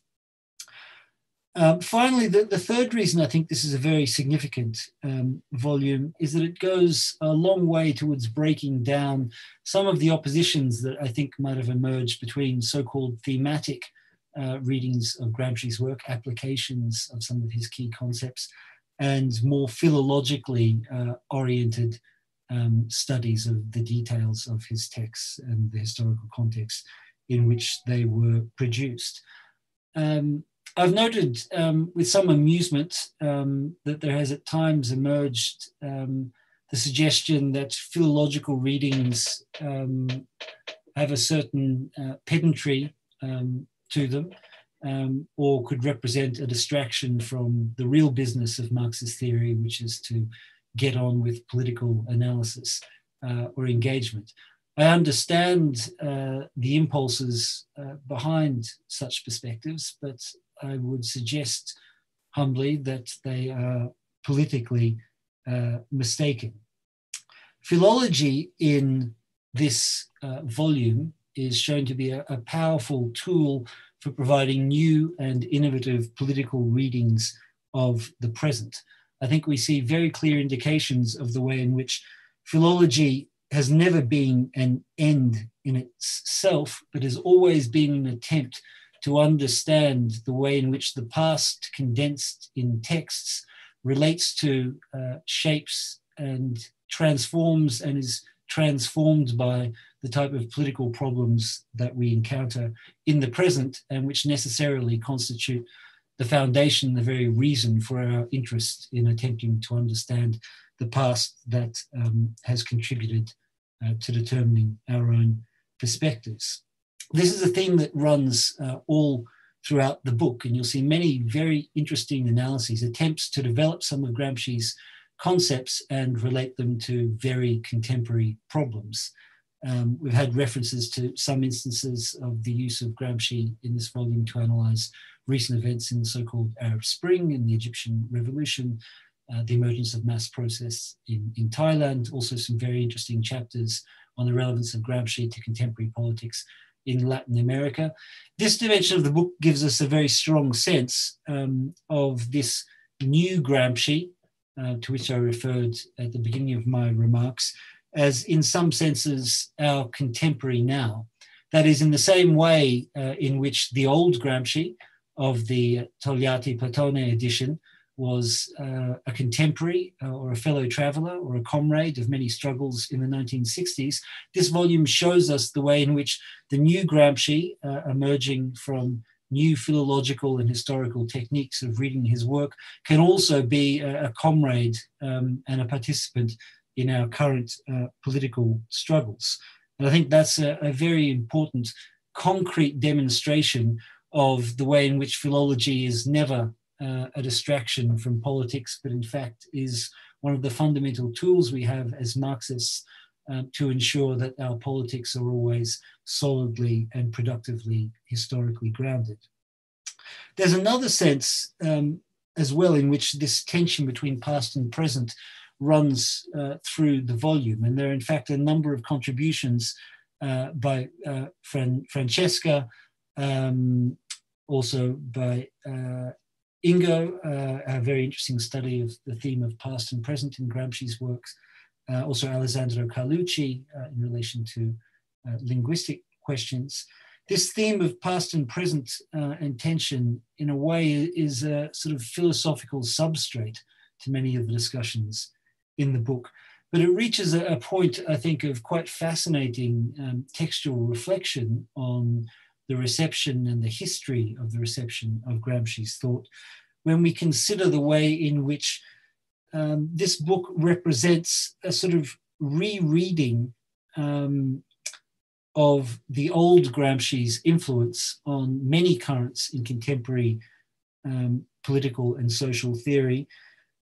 Um, finally, the, the, third reason I think this is a very significant um, volume is that it goes a long way towards breaking down some of the oppositions that I think might have emerged between so called thematic uh, readings of Gramsci's work, applications of some of his key concepts, and more philologically uh, oriented um, studies of the details of his texts and the historical context in which they were produced. Um, I've noted um, with some amusement um, that there has at times emerged um, the suggestion that philological readings um, have a certain uh, pedantry to them um, or could represent a distraction from the real business of Marxist theory, which is to get on with political analysis uh, or engagement. I understand uh, the impulses uh, behind such perspectives, but I would suggest humbly that they are politically uh, mistaken. Philology in this uh, volume is shown to be a, a, powerful tool for providing new and innovative political readings of the present. I think we see very clear indications of the way in which philology has never been an end in itself, but has always been an attempt to understand the way in which the past condensed in texts relates to uh, shapes and transforms and is transformed by the type of political problems that we encounter in the present and which necessarily constitute the foundation, the very reason for our interest in attempting to understand the past that um, has contributed uh, to determining our own perspectives. This is a theme that runs uh, all throughout the book, and you'll see many very interesting analyses, attempts to develop some of Gramsci's concepts and relate them to very contemporary problems. Um, we've had references to some instances of the use of Gramsci in this volume to analyze recent events in the so-called Arab Spring and the Egyptian Revolution, uh, the emergence of mass protests in, in Thailand, also some very interesting chapters on the relevance of Gramsci to contemporary politics in Latin America. This dimension of the book gives us a very strong sense um, of this new Gramsci, uh, to which I referred at the beginning of my remarks, as in some senses our contemporary now. That is, in the same way uh, in which the old Gramsci of the Togliatti Platone edition was uh, a contemporary uh, or a fellow traveler or a comrade of many struggles in the 1960s. This volume shows us the way in which the new Gramsci, uh, emerging from new philological and historical techniques of reading his work, can also be a, a comrade um, and a participant in our current uh, political struggles. And I think that's a, a very important concrete demonstration of the way in which philology is never uh, a distraction from politics, but in fact is one of the fundamental tools we have as Marxists um, to ensure that our politics are always solidly and productively historically grounded. There's another sense um, as well in which this tension between past and present runs uh, through the volume. And there are, in fact, a number of contributions uh, by uh, Fran- Francesca, um, also by uh, Ingo, uh, a very interesting study of the theme of past and present in Gramsci's works. Uh, also, Alessandro Carlucci in relation to linguistic questions this theme of past and present uh, and tension, in a way, is a sort of philosophical substrate to many of the discussions in the book. But it reaches a, a point, I think, of quite fascinating um, textual reflection on the reception and the history of the reception of Gramsci's thought when we consider the way in which um, this book represents a sort of rereading um, of the old Gramsci's influence on many currents in contemporary um, political and social theory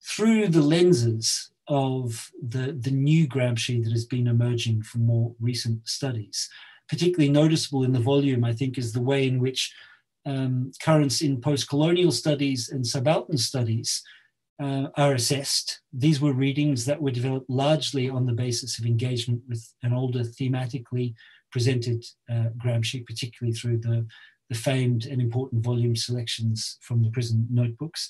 through the lenses of the, the new Gramsci that has been emerging from more recent studies. Particularly noticeable in the volume, I think, is the way in which um, currents in post colonial studies and subaltern studies uh, are assessed. These were readings that were developed largely on the basis of engagement with an older thematically presented uh, Gramsci, particularly through the, the famed and important volume selections from the prison notebooks.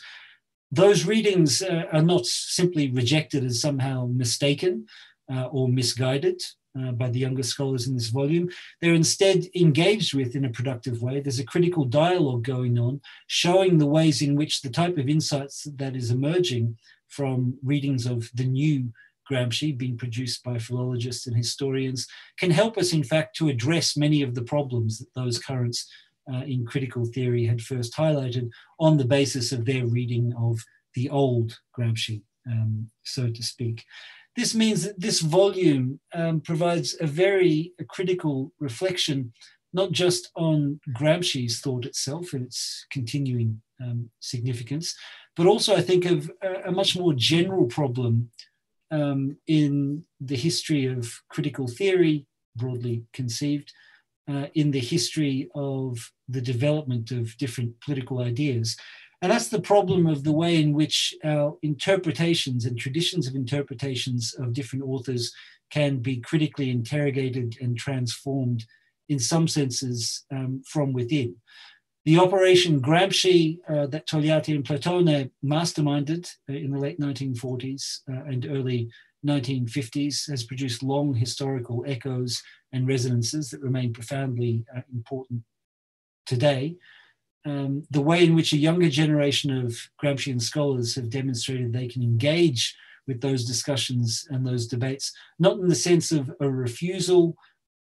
Those readings uh, are not simply rejected as somehow mistaken uh, or misguided. Uh, by the younger scholars in this volume. They're instead engaged with in a productive way. There's a critical dialogue going on, showing the ways in which the type of insights that is emerging from readings of the new Gramsci, being produced by philologists and historians, can help us, in fact, to address many of the problems that those currents uh, in critical theory had first highlighted on the basis of their reading of the old Gramsci, um, so to speak. This means that this volume um, provides a very a critical reflection, not just on Gramsci's thought itself and its continuing um, significance, but also I think of a, a much more general problem um, in the history of critical theory, broadly conceived, uh, in the history of the development of different political ideas. And that's the problem of the way in which our interpretations and traditions of interpretations of different authors can be critically interrogated and transformed in some senses um, from within. The Operation Gramsci uh, that Togliatti and Platone masterminded uh, in the late 1940s uh, and early 1950s has produced long historical echoes and resonances that remain profoundly uh, important today. Um, the way in which a younger generation of Gramscian scholars have demonstrated they can engage with those discussions and those debates, not in the sense of a refusal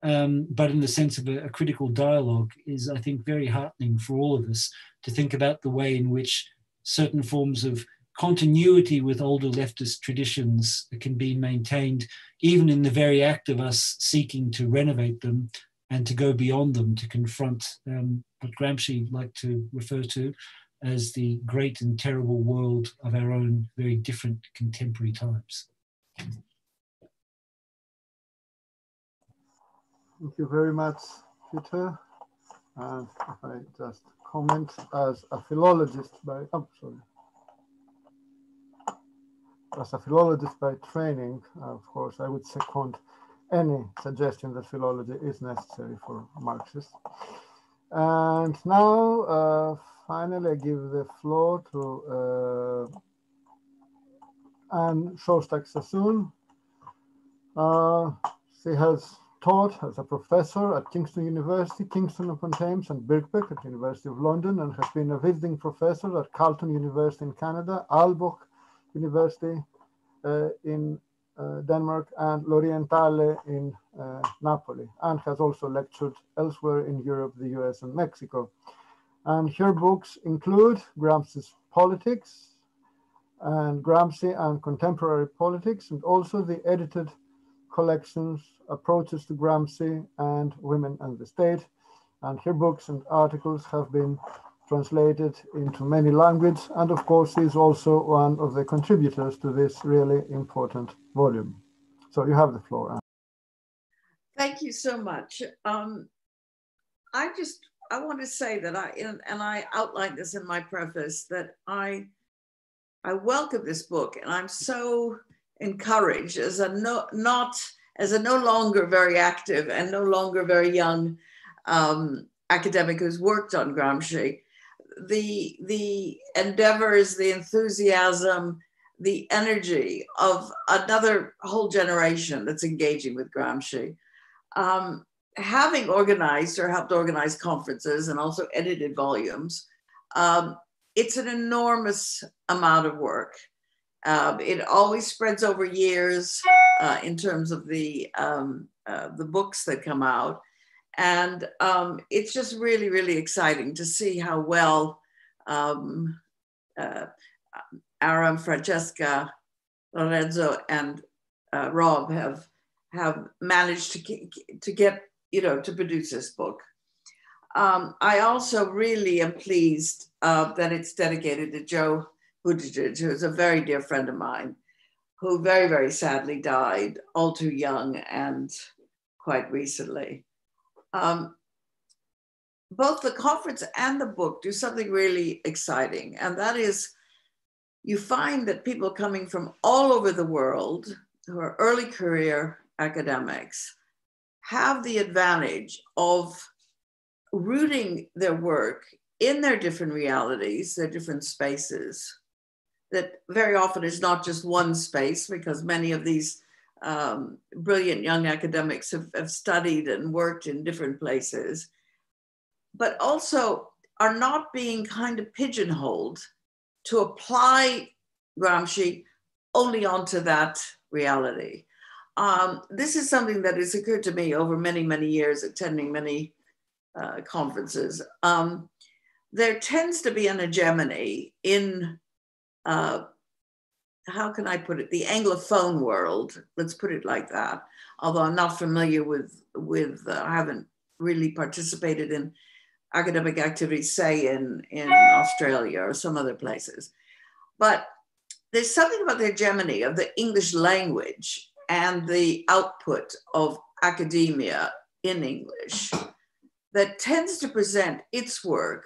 um, but in the sense of a, a, critical dialogue, is I think very heartening for all of us to think about the way in which certain forms of continuity with older leftist traditions can be maintained, even in the very act of us seeking to renovate them and to go beyond them to confront um, what Gramsci liked to refer to as the great and terrible world of our own very different contemporary times. Thank you very much, Peter. And if I just comment as a philologist by, oh, sorry. As a philologist by training, of course, I would second any suggestion that philology is necessary for Marxists. And now, uh, finally, I give the floor to uh, Anne Showstack Sassoon. Uh, she has taught as a professor at Kingston University, Kingston upon Thames, and Birkbeck at the University of London, and has been a visiting professor at Carleton University in Canada, Aalborg University uh, in Denmark, and L'Orientale in uh, Napoli, and has also lectured elsewhere in Europe, the US, and Mexico. And her books include Gramsci's Politics, and Gramsci and Contemporary Politics, and also the edited collections, Approaches to Gramsci and Women and the State, And her books and articles have been translated into many languages. And of course, is also one of the contributors to this really important volume. So you have the floor. Anne. Thank you so much. Um, I just I want to say that I and I outlined this in my preface that I I welcome this book and I'm so encouraged as a no, not as a no longer very active and no longer very young um, academic who's worked on Gramsci. The the endeavors, the enthusiasm, the energy of another whole generation that's engaging with Gramsci. Um, having organized or helped organize conferences and also edited volumes, um, it's an enormous amount of work. Um, it always spreads over years uh, in terms of the um, uh, the books that come out, and um, it's just really really exciting to see how well um, uh, Aaron, Francesca, Lorenzo, and uh, Rob have have managed to to get you know to produce this book. Um, I also really am pleased uh, that it's dedicated to Joe Buttigieg, who is a very dear friend of mine, who very, very sadly died all too young and quite recently. Um, both the conference and the book do something really exciting, and that is you find that people coming from all over the world who are early career academics have the advantage of rooting their work in their different realities, their different spaces, that very often is not just one space, because many of these um, brilliant young academics have, have studied and worked in different places, but also are not being kind of pigeonholed to apply Gramsci only onto that reality. Um, this is something that has occurred to me over many, many years, attending many uh, conferences. Um, there tends to be an hegemony in, uh, how can I put it, the Anglophone world, let's put it like that. Although I'm not familiar with, with uh, I haven't really participated in academic activities, say in, in Australia or some other places. But there's something about the hegemony of the English language and the output of academia in English that tends to present its work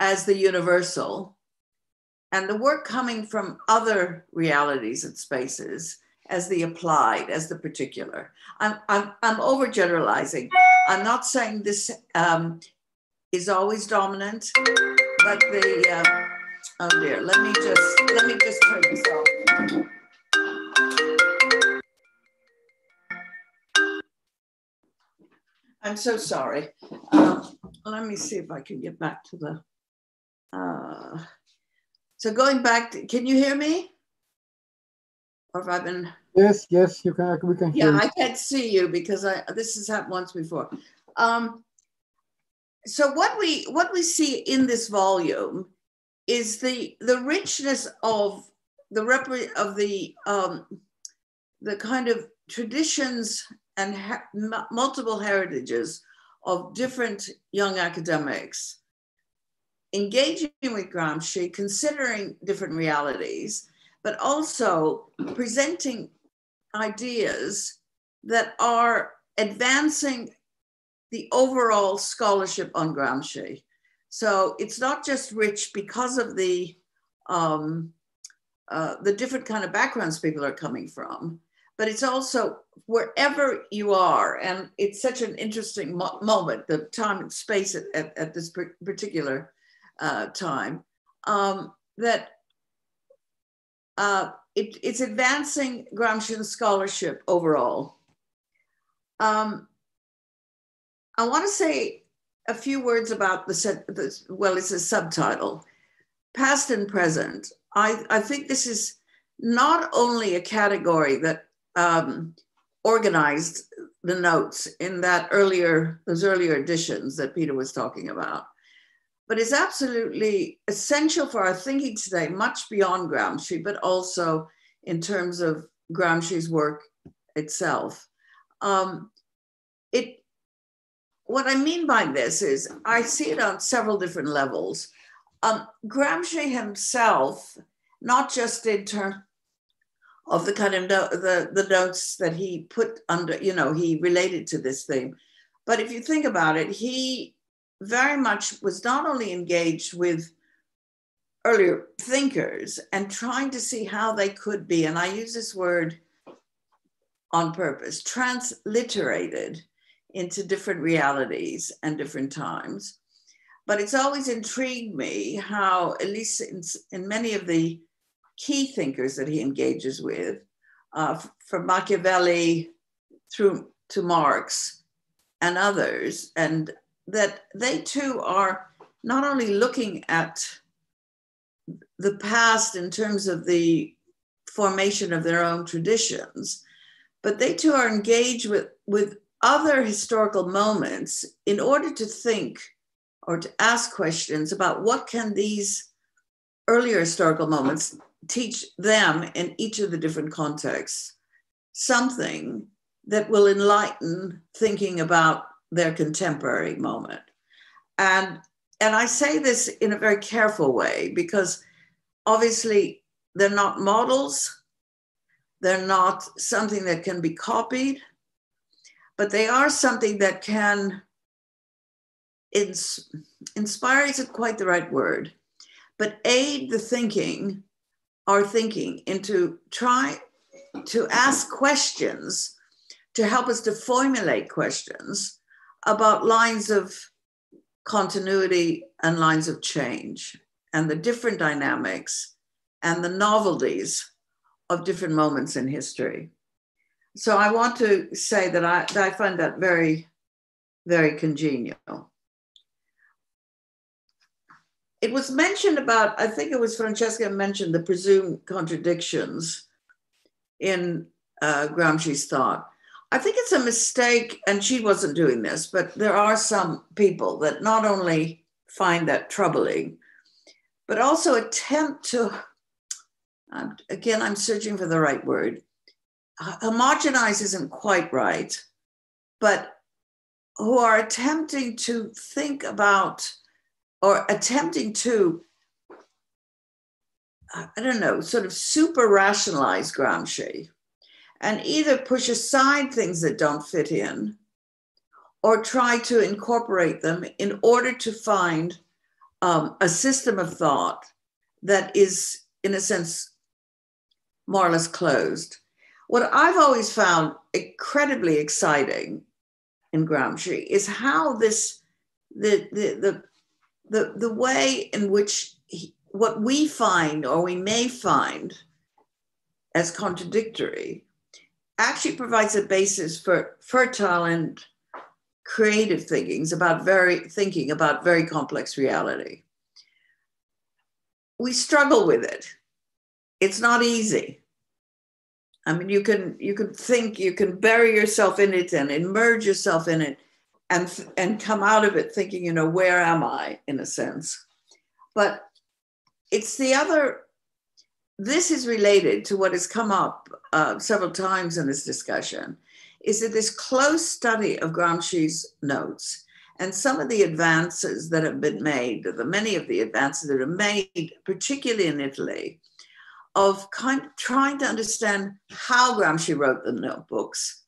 as the universal and the work coming from other realities and spaces as the applied, as the particular. I'm, I'm, I'm overgeneralizing. I'm not saying this um, is always dominant, but the, uh, oh dear, let me just, let me just turn this off. I'm so sorry. Um, let me see if I can get back to the. Uh, so going back, to, can you hear me? Or have I been? Yes, yes, you can. We can. Yeah, I can't see you because I this has happened once before. Um, so what we what we see in this volume is the the richness of the rep of the um, the kind of traditions and multiple heritages of different young academics engaging with Gramsci, considering different realities, but also presenting ideas that are advancing the overall scholarship on Gramsci. So it's not just rich because of the um, uh, the different kind of backgrounds people are coming from, but it's also wherever you are, and it's such an interesting mo- moment, the time and space at, at, at this particular uh, time, um, that uh, it, it's advancing Gramscian scholarship overall. Um, I want to say a few words about the, the well, it's a subtitle, past and present. I, I think this is not only a category that um, organized the notes in that earlier, those earlier editions that Peter was talking about. But it's absolutely essential for our thinking today, much beyond Gramsci, but also in terms of Gramsci's work itself. Um, it what I mean by this is I see it on several different levels. Um, Gramsci himself, not just in terms of the kind of no, the, the notes that he put under, you know, he related to this thing. But if you think about it, he very much was not only engaged with earlier thinkers and trying to see how they could be, and I use this word on purpose, transliterated into different realities and different times. But it's always intrigued me how, at least in, in many of the key thinkers that he engages with, uh, from Machiavelli through to Marx and others, and that they too are not only looking at the past in terms of the formation of their own traditions, but they too are engaged with, with other historical moments in order to think or to ask questions about what can these earlier historical moments teach them in each of the different contexts. Something that will enlighten thinking about their contemporary moment. And and i say this in a very careful way because obviously they're not models. They're not something that can be copied but they are something that can ins- inspire isn't quite the right word, but aid the thinking, our thinking, into try to ask questions to help us to formulate questions about lines of continuity and lines of change and the different dynamics and the novelties of different moments in history so I want to say that I, that I find that very, very congenial. It was mentioned about, I think it was Francesca mentioned the presumed contradictions in uh, Gramsci's thought. I think it's a mistake, and she wasn't doing this, but there are some people that not only find that troubling, but also attempt to, um, again, I'm searching for the right word, homogenize isn't quite right, but who are attempting to think about or attempting to, I don't know, sort of super rationalize Gramsci and either push aside things that don't fit in or try to incorporate them in order to find um, a system of thought that is, in a sense, more or less closed. What I've always found incredibly exciting in Gramsci is how this, the, the, the, the, the way in which he, what we find or we may find as contradictory actually provides a basis for fertile and creative thinkings about very thinking about very complex reality. We struggle with it. It's not easy. I mean, you can you can think, you can bury yourself in it and immerse yourself in it, and and come out of it thinking, you know, where am I, in a sense. But it's the other. This is related to what has come up uh, several times in this discussion, is that this close study of Gramsci's notes and some of the advances that have been made, the many of the advances that are made, particularly in Italy, of kind of trying to understand how Gramsci wrote the notebooks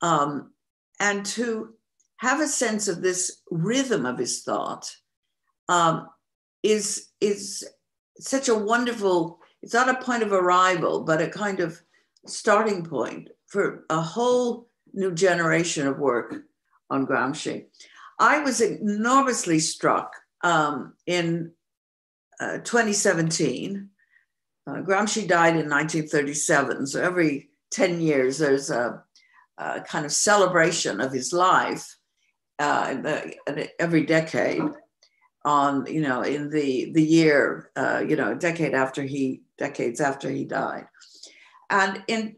um, and to have a sense of this rhythm of his thought um, is, is such a wonderful, it's not a point of arrival, but a kind of starting point for a whole new generation of work on Gramsci. I was enormously struck um, in uh, 2017 uh, Gramsci died in 1937, so every 10 years there's a, a kind of celebration of his life uh, the, every decade on, you know, in the, the year, uh, you know, decade after he, decades after he died. And in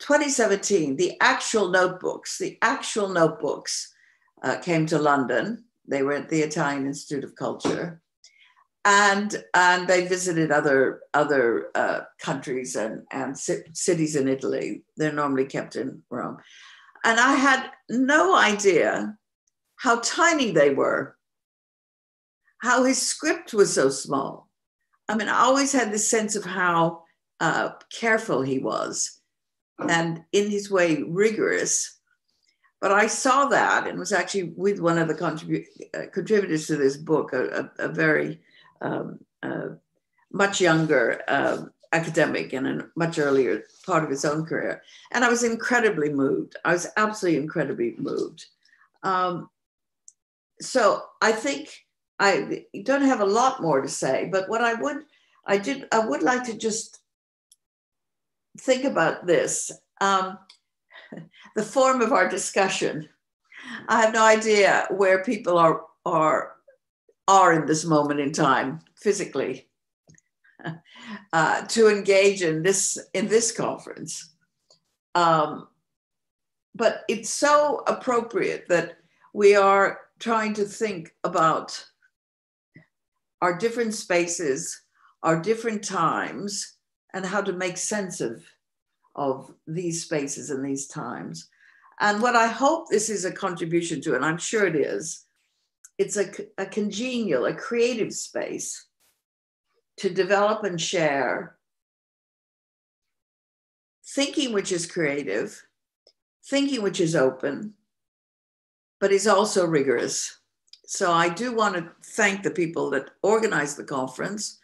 2017, the actual notebooks, the actual notebooks uh, came to London. They were at the Italian Institute of Culture and and they visited other other uh, countries and and cities in Italy. They're normally kept in Rome, and I had no idea how tiny they were, how his script was so small. I mean, I always had this sense of how uh, careful he was and in his way rigorous. But I saw that and was actually with one of the uh, contributors to this book, a, a, a very um, uh, much younger um, academic in a much earlier part of his own career. And I was incredibly moved. I was absolutely incredibly moved. Um, so I think I don't have a lot more to say, but what I would, I did, I would like to just think about this. Um, [laughs] the form of our discussion. I have no idea where people are are are in this moment in time physically [laughs] uh, to engage in this in this conference. Um, but it's so appropriate that we are trying to think about our different spaces, our different times, and how to make sense of, of these spaces and these times. And what I hope this is a contribution to, and I'm sure it is, it's a, a congenial, a creative space to develop and share thinking which is creative, thinking which is open, but is also rigorous. So I do want to thank the people that organized the conference,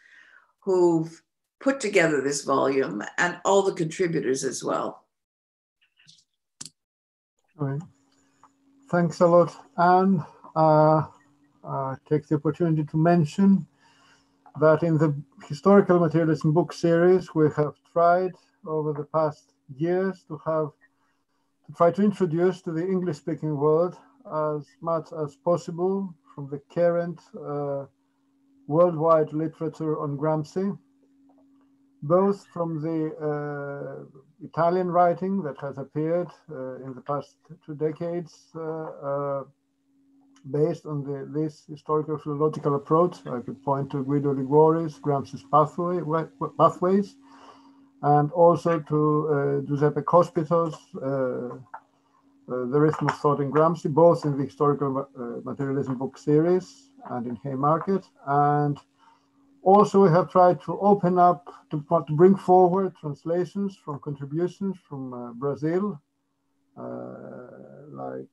who've put together this volume, and all the contributors as well. Right. Thanks a lot, Anne. Uh, uh, take the opportunity to mention that in the historical materialism book series, we have tried over the past years to have to try to introduce to the English speaking world as much as possible from the current uh, worldwide literature on Gramsci, both from the uh, Italian writing that has appeared uh, in the past two decades uh, uh, based on the, this historical philological approach. I could point to Guido Liguori's Gramsci's Pathway, Pathways, and also to uh, Giuseppe Cospito's uh, uh, The Rhythm of Thought in Gramsci, both in the historical uh, materialism book series and in Haymarket. And also we have tried to open up, to, to bring forward translations from contributions from uh, Brazil, like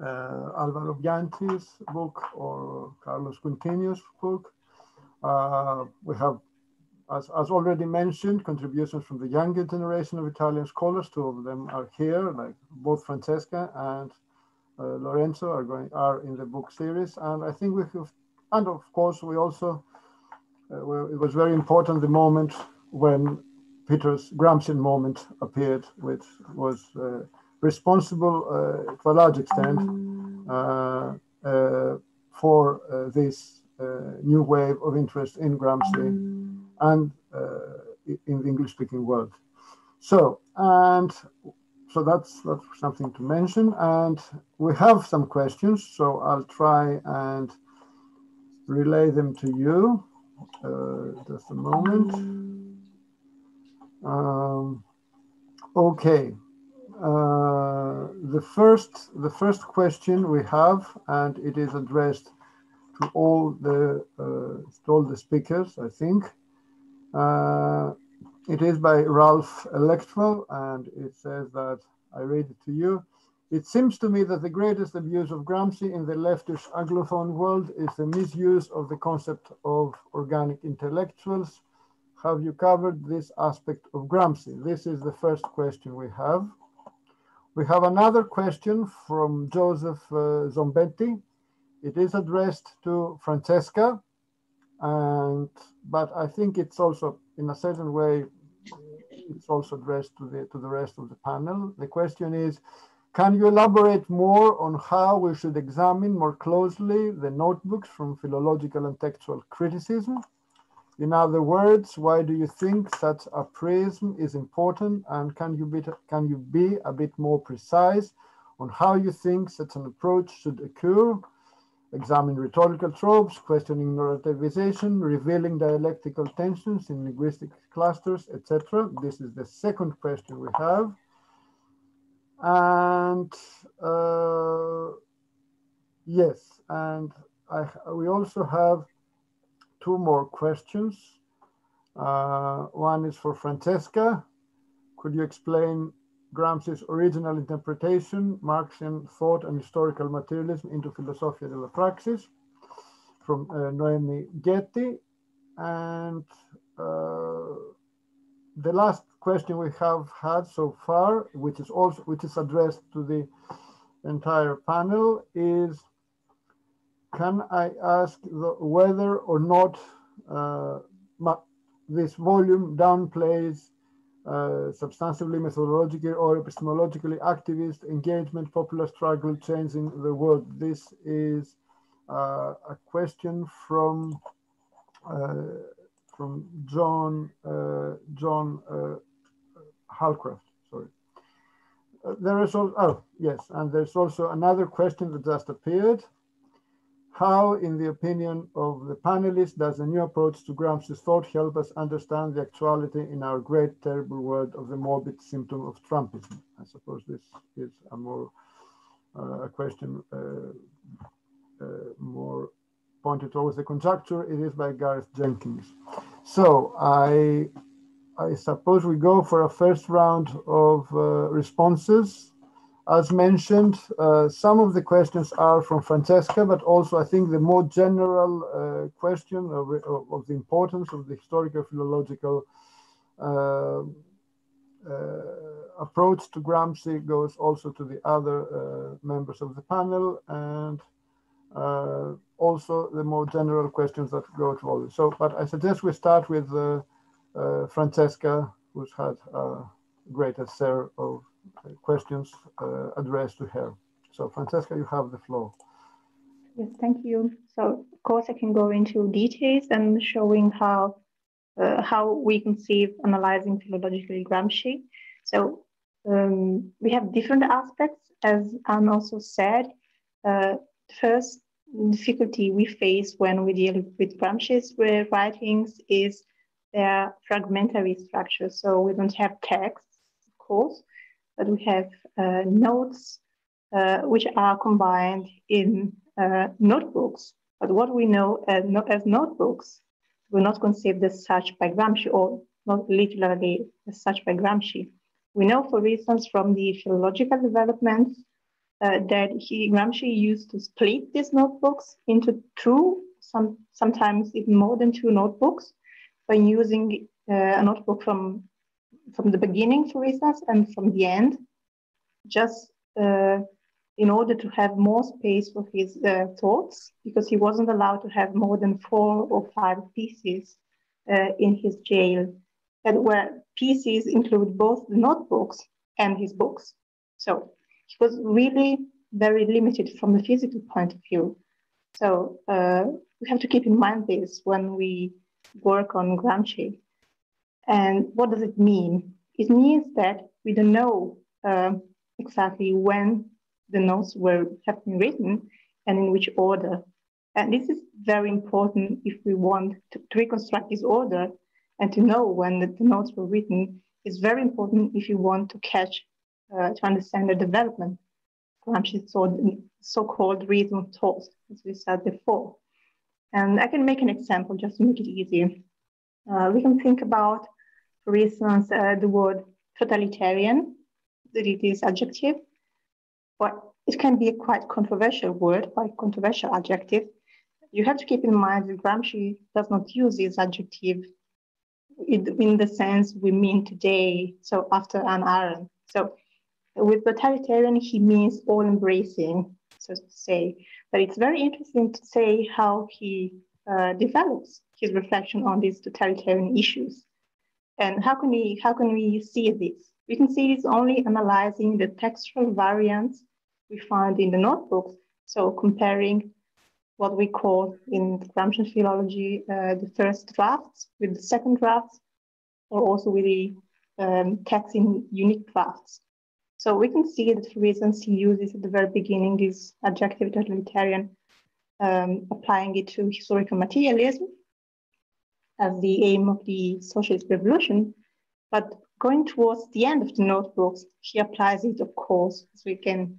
uh, Alvaro Bianchi's book or Carlos Coutinho's book. Uh, we have, as, as already mentioned, contributions from the younger generation of Italian scholars. Two of them are here, like both Francesca and uh, Lorenzo are going are in the book series. And I think we have, and of course, we also, uh, well, it was very important the moment when Peter's Gramscian moment appeared, which was uh, responsible uh, to a large extent uh, uh, for this new wave of interest in Gramsci and in the English-speaking world. So, and so that's, that's something to mention. And we have some questions, so I'll try and relay them to you. Uh, just a moment. Um, okay, uh, the first the first question we have, and it is addressed to all the uh, to all the speakers, I think. Uh, it is by Ralph Electro, and it says that I read it to you. It seems to me that the greatest abuse of Gramsci in the leftish Anglophone world is the misuse of the concept of organic intellectuals. Have you covered this aspect of Gramsci? This is the first question we have. We have another question from Joseph uh, Zombetti. It is addressed to Francesca, and but I think it's also in a certain way it's also addressed to the to the rest of the panel. The question is, can you elaborate more on how we should examine more closely the notebooks from philological and textual criticism? In other words, why do you think such a prism is important and can you, be, can you be a bit more precise on how you think such an approach should occur? Examine rhetorical tropes, questioning narrativization, revealing dialectical tensions in linguistic clusters, etc. This is the second question we have. And uh, yes, and I, we also have two more questions. Uh, one is for Francesca. Could you explain Gramsci's original interpretation, Marxian thought and historical materialism into filosofia della Praxis from uh, Noemi Ghetti. And uh, the last question we have had so far, which is also which is addressed to the entire panel, is can I ask the, whether or not uh, this volume downplays uh, substantively methodologically or epistemologically activist engagement, popular struggle, changing the world. This is uh, a question from uh, from John uh, John uh, Chalcraft. Sorry. there is also oh yes, and there's also another question that just appeared. How, in the opinion of the panelists, does a new approach to Gramsci's thought help us understand the actuality in our great, terrible world of the morbid symptom of Trumpism? I suppose this is a more uh, a question uh, uh, more pointed towards the conjecture. It is by Gareth Jenkins. So I I suppose we go for a first round of uh, responses. As mentioned, uh, some of the questions are from Francesca, but also I think the more general uh, question of, of, the importance of the historical philological uh, uh, approach to Gramsci goes also to the other uh, members of the panel and uh, also the more general questions that go to all. So, but I suggest we start with Francesca, who's had a greater share of questions uh, addressed to her. So Francesca, you have the floor. Yes, thank you. So of course I can go into details and showing how uh, how we conceive analyzing philologically Gramsci. So um, we have different aspects, as Anne also said. Uh, first difficulty we face when we deal with Gramsci's writings is their fragmentary structure. So we don't have text, of course, but we have uh, notes uh, which are combined in uh, notebooks. But what we know as, as notebooks were not conceived as such by Gramsci or not literally as such by Gramsci. We know, for instance, from the philological developments uh, that he, Gramsci used to split these notebooks into two, some, sometimes even more than two notebooks, by using uh, a notebook from from the beginning, for instance, and from the end, just uh, in order to have more space for his uh, thoughts, because he wasn't allowed to have more than four or five pieces uh, in his jail, and where pieces include both the notebooks and his books. So he was really very limited from the physical point of view. So uh, we have to keep in mind this when we work on Gramsci. And what does it mean? It means that we don't know uh, exactly when the notes were have been written and in which order. And this is very important if we want to, to reconstruct this order and to know when the, the, notes were written It's very important if you want to catch, uh, to understand the development. Gramsci's so-called rhythm of thought, as we said before. And I can make an example just to make it easy. Uh, we can think about for instance, uh, the word totalitarian, that it is adjective, but it can be a quite controversial word, quite controversial adjective. You have to keep in mind that Gramsci does not use this adjective in the sense we mean today, so after Hannah Arendt. So with totalitarian, he means all embracing, so to say. But it's very interesting to say how he uh, develops his reflection on these totalitarian issues. And how can we how can we see this? We can see this only analyzing the textual variants we find in the notebooks. So comparing what we call in Gramscian philology uh, the first drafts with the second drafts, or also with the um, text in unique drafts. So we can see that for reasons he uses at the very beginning this adjective totalitarian, um, applying it to historical materialism as the aim of the socialist revolution. But going towards the end of the notebooks, he applies it, of course, as we can,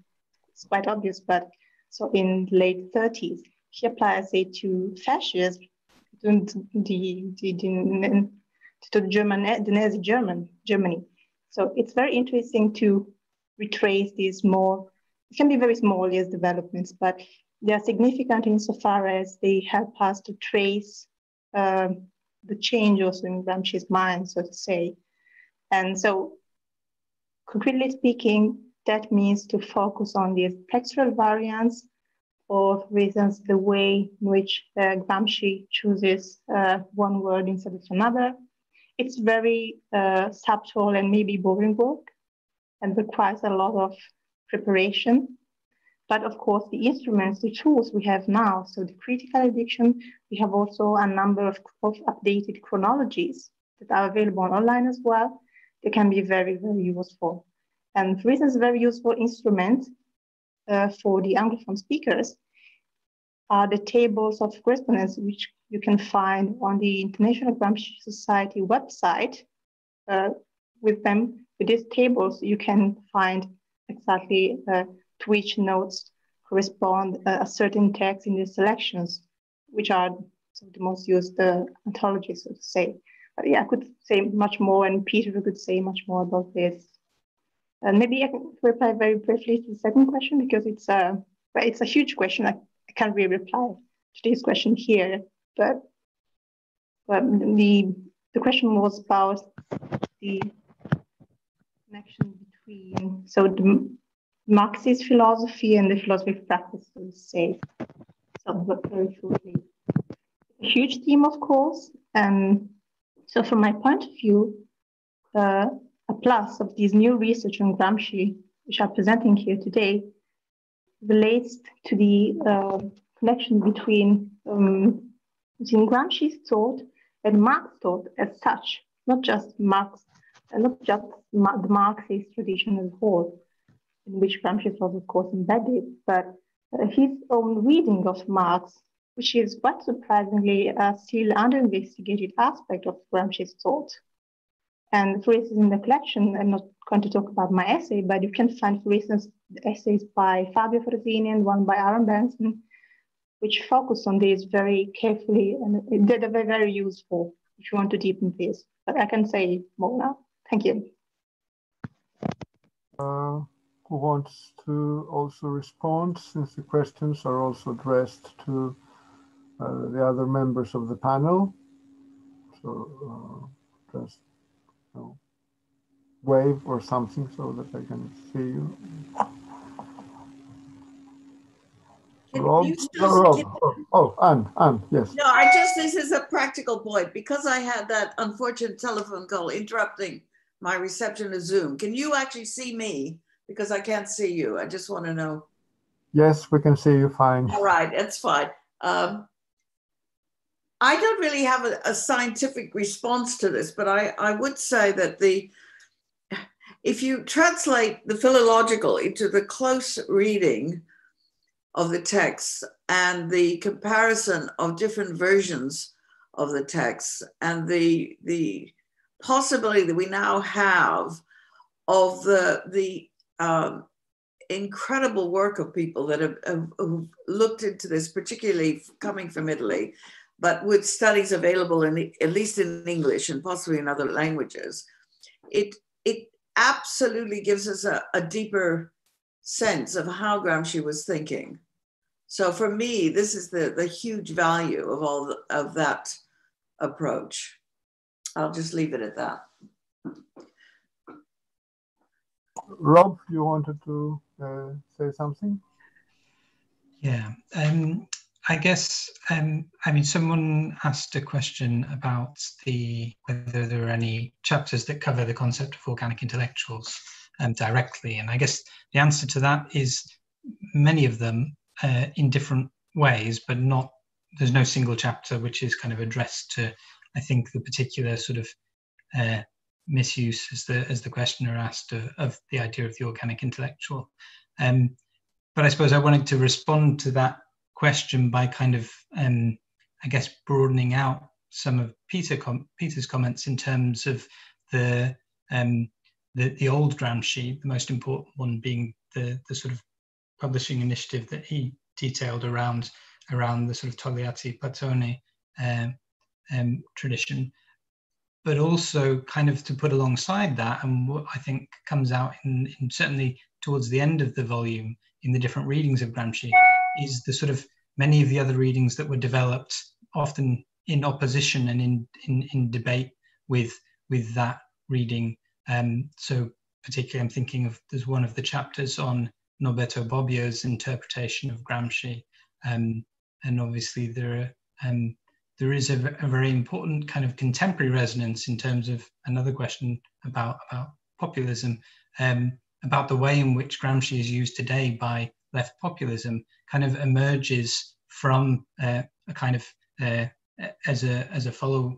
it's quite obvious, but so in late 30s, he applies it to fascism, to the, the, the, to German, the Nazi German, Germany. So it's very interesting to retrace these more, it can be very small, yes, developments, but they are significant insofar as they help us to trace uh, the change also in Gramsci's mind, so to say. And so, concretely speaking, that means to focus on these textual variants or, for instance, the way in which uh, Gramsci chooses uh, one word instead of another. It's very uh, subtle and maybe boring work and requires a lot of preparation. But of course, the instruments, the tools we have now, so the critical edition, we have also a number of, of updated chronologies that are available online as well. They can be very, very useful. And for instance, very useful instrument uh, for the Anglophone speakers are the tables of correspondence, which you can find on the International Gramsci Society website. Uh, with them, with these tables, you can find exactly uh, to which notes correspond uh, a certain text in the selections, which are the most used uh, anthologies, so to say. But yeah, I could say much more, and Peter could say much more about this. And maybe I can reply very briefly to the second question because it's a it's a huge question. I, I can't really reply to this question here, but, but the the question was about the connection between so the Marxist philosophy and the philosophy of practice, to say. So, but very shortly. A huge theme, of course. And so, from my point of view, uh, a plus of these new research on Gramsci, which I'm presenting here today, relates to the uh, connection between, um, Gramsci's thought and Marx thought as such, not just Marx, not just the Marxist tradition as a whole in which Gramsci was, of course, embedded, but uh, his own reading of Marx, which is quite surprisingly a still under-investigated aspect of Gramsci's thought. And for instance, in the collection, I'm not going to talk about my essay, but you can find, for instance, essays by Fabio Frosini and one by Aaron Benson, which focus on this very carefully, and they're very, very useful if you want to deepen this. But I can say more now. Thank you. Uh, who wants to also respond since the questions are also addressed to uh, the other members of the panel. So uh, just you know, wave or something so that I can see you. Rob? You oh, Rob. Oh, oh, Anne, Anne, yes. No, I just, this is a practical point. Because I had that unfortunate telephone call interrupting my reception of Zoom, can you actually see me? Because I can't see you. I just want to know. Yes, we can see you fine. All right, that's fine. Um, I don't really have a, a, scientific response to this, but I, I would say that the if you translate the philological into the close reading of the text and the comparison of different versions of the text and the the possibility that we now have of the the um, incredible work of people that have, have, have, looked into this, particularly coming from Italy, but with studies available in at least in English and possibly in other languages. It it absolutely gives us a, a deeper sense of how Gramsci was thinking. So for me, this is the the huge value of all the, of that approach. I'll just leave it at that. Rob, you wanted to uh, say something? Yeah, um, I guess, um, I mean, someone asked a question about the whether there are any chapters that cover the concept of organic intellectuals um, directly. And I guess the answer to that is many of them uh, in different ways, but not, there's no single chapter which is kind of addressed to, I think, the particular sort of uh, misuse, as the as the questioner asked, of, of the idea of the organic intellectual. Um, but I suppose I wanted to respond to that question by kind of, um, I guess, broadening out some of Peter com- Peter's comments in terms of the um, the, the old Gramsci, the most important one being the, the sort of publishing initiative that he detailed around around the sort of Togliatti Platone um, um, tradition, but also kind of to put alongside that, and what I think comes out in, in certainly towards the end of the volume in the different readings of Gramsci is the sort of many of the other readings that were developed often in opposition and in, in, in debate with, with that reading. Um, so particularly I'm thinking of, there's one of the chapters on Norberto Bobbio's interpretation of Gramsci. Um, and obviously there are, um, there is a, a, very important kind of contemporary resonance in terms of another question about, about populism, um, about the way in which Gramsci is used today by left populism kind of emerges from uh, a kind of uh, as a as a follow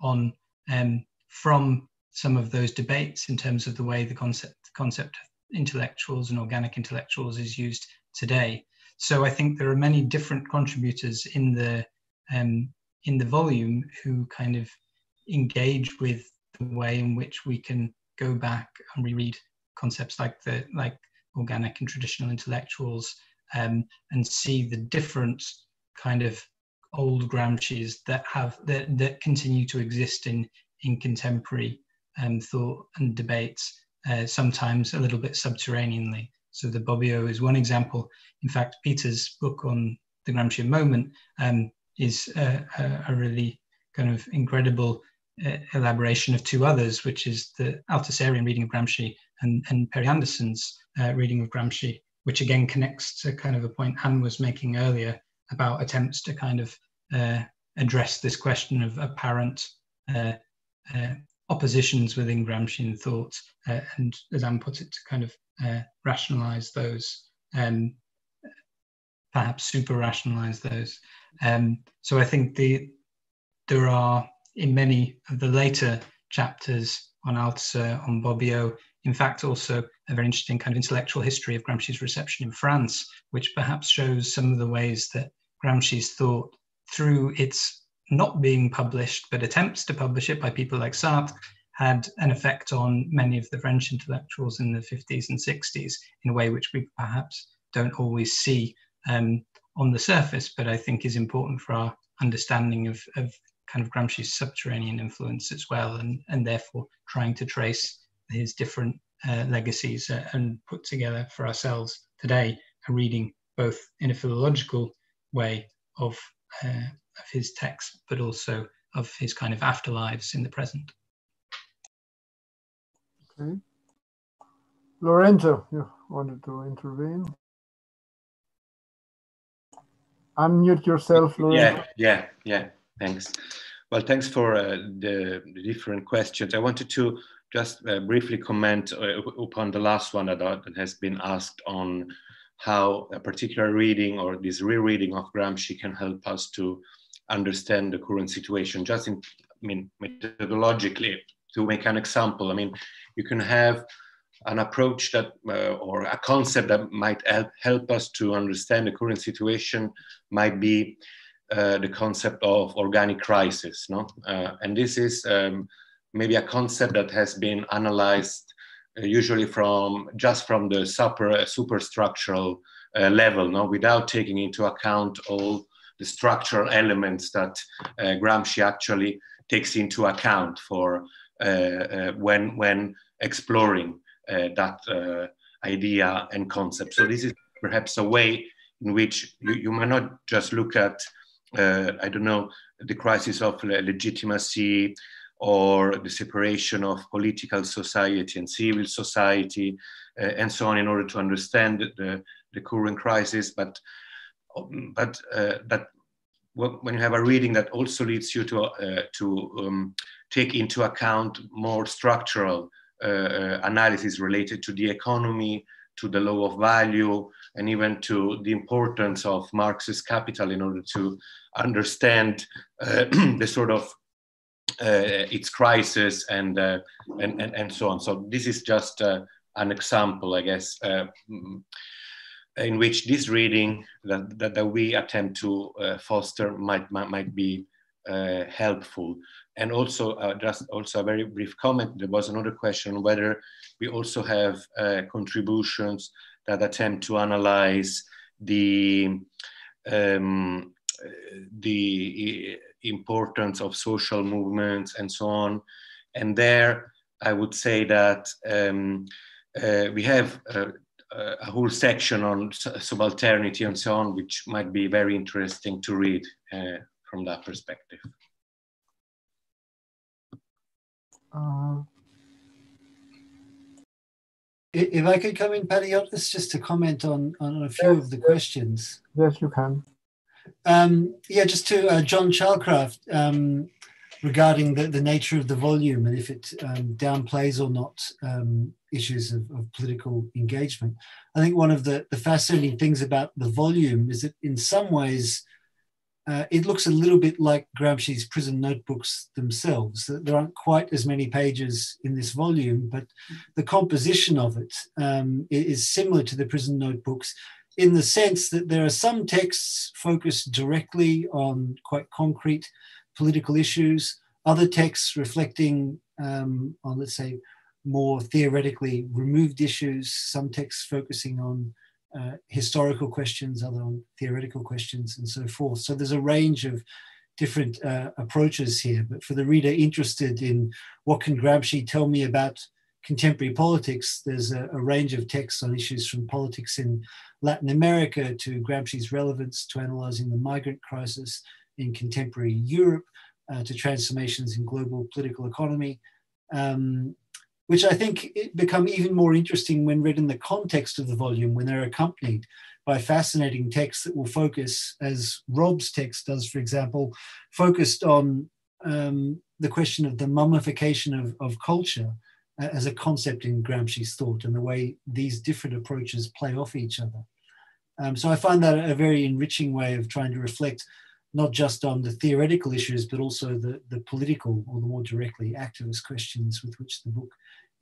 on um, from some of those debates in terms of the way the concept concept of intellectuals and organic intellectuals is used today. So I think there are many different contributors in the um, in the volume who kind of engage with the way in which we can go back and reread concepts like the like organic and traditional intellectuals um, and see the different kind of old Gramsci's that have that, that continue to exist in in contemporary um, thought and debates, uh, sometimes a little bit subterraneanly. So the Bobbio is one example. In fact, Peter's book on the Gramscian moment um, is a, a, really kind of incredible uh, elaboration of two others, which is the Althusserian reading of Gramsci and, and Perry Anderson's uh, reading of Gramsci, which again connects to kind of a point Anne was making earlier about attempts to kind of uh, address this question of apparent uh, uh oppositions within Gramscian thought, uh, and as Anne put it, to kind of rationalize those, um, perhaps super rationalize those. Um, so I think the there are in many of the later chapters on Althusser, on Bobbio, in fact, also a very interesting kind of intellectual history of Gramsci's reception in France, which perhaps shows some of the ways that Gramsci's thought through its not being published, but attempts to publish it by people like Sartre, had an effect on many of the French intellectuals in the 50s and 60s in a way which we perhaps don't always see um, on the surface, but I think is important for our understanding of, of kind of Gramsci's subterranean influence as well, and, and therefore trying to trace his different uh, legacies uh, and put together for ourselves today a reading both in a philological way of, uh, of his text, but also of his kind of afterlives in the present. Okay. Lorenzo, you wanted to intervene? Unmute yourself, Lorenzo. Yeah, yeah, yeah. Thanks. Well, thanks for uh, the, the, different questions. I wanted to just uh, briefly comment uh, upon the last one that, that has been asked on how a particular reading or this rereading of Gramsci can help us to understand the current situation. Just in, I mean, methodologically, to make an example, I mean, you can have an approach that uh, or a concept that might help, help us to understand the current situation might be uh, the concept of organic crisis no? Uh, and this is um, maybe a concept that has been analyzed uh, usually from just from the super uh, superstructural uh, level, no, without taking into account all the structural elements that Gramsci actually takes into account for when when exploring that idea and concept. So this is perhaps a way in which you, you might not just look at I don't know the crisis of legitimacy or the separation of political society and civil society uh, and so on in order to understand the, the current crisis. But, but uh, that when you have a reading that also leads you to, uh, to um, take into account more structural uh, uh, analysis related to the economy, to the law of value, and even to the importance of Marxist capital in order to understand uh, [clears throat] the sort of uh, its crisis and, uh, and, and, and, so on. So this is just uh, an example, I guess, mm, in which this reading that, that, that we attempt to foster might, might, might be helpful. And also, uh, just also a very brief comment, there was another question whether we also have uh, contributions that attempt to analyze the, um, the importance of social movements and so on. And there, I would say that um, uh, we have a, a, whole section on subalternity and so on, which might be very interesting to read uh, from that perspective. Uh, if I could come in, Panagiotis, just to comment on, on a few yes, of the yes. questions. Yes, you can. Um, yeah, just to uh, John Chalcraft um, regarding the, the nature of the volume and if it um, downplays or not um, issues of, of, political engagement. I think one of the, the fascinating things about the volume is that in some ways uh, it looks a little bit like Gramsci's prison notebooks themselves. There aren't quite as many pages in this volume, but the composition of it um, is similar to the prison notebooks in the sense that there are some texts focused directly on quite concrete political issues, other texts reflecting um, on, let's say, more theoretically removed issues, some texts focusing on uh, historical questions, other on theoretical questions, and so forth. So there's a range of different uh, approaches here. But for the reader interested in what can Gramsci tell me about contemporary politics, there's a, a, range of texts on issues from politics in Latin America to Gramsci's relevance to analyzing the migrant crisis in contemporary Europe, uh, to transformations in global political economy, um, which I think become even more interesting when read in the context of the volume, when they're accompanied by fascinating texts that will focus, as Rob's text does, for example, focused on um, the question of the mummification of, of culture as a concept in Gramsci's thought and the way these different approaches play off each other. Um, so I find that a very enriching way of trying to reflect not just on the theoretical issues, but also the, the political or the more directly activist questions with which the book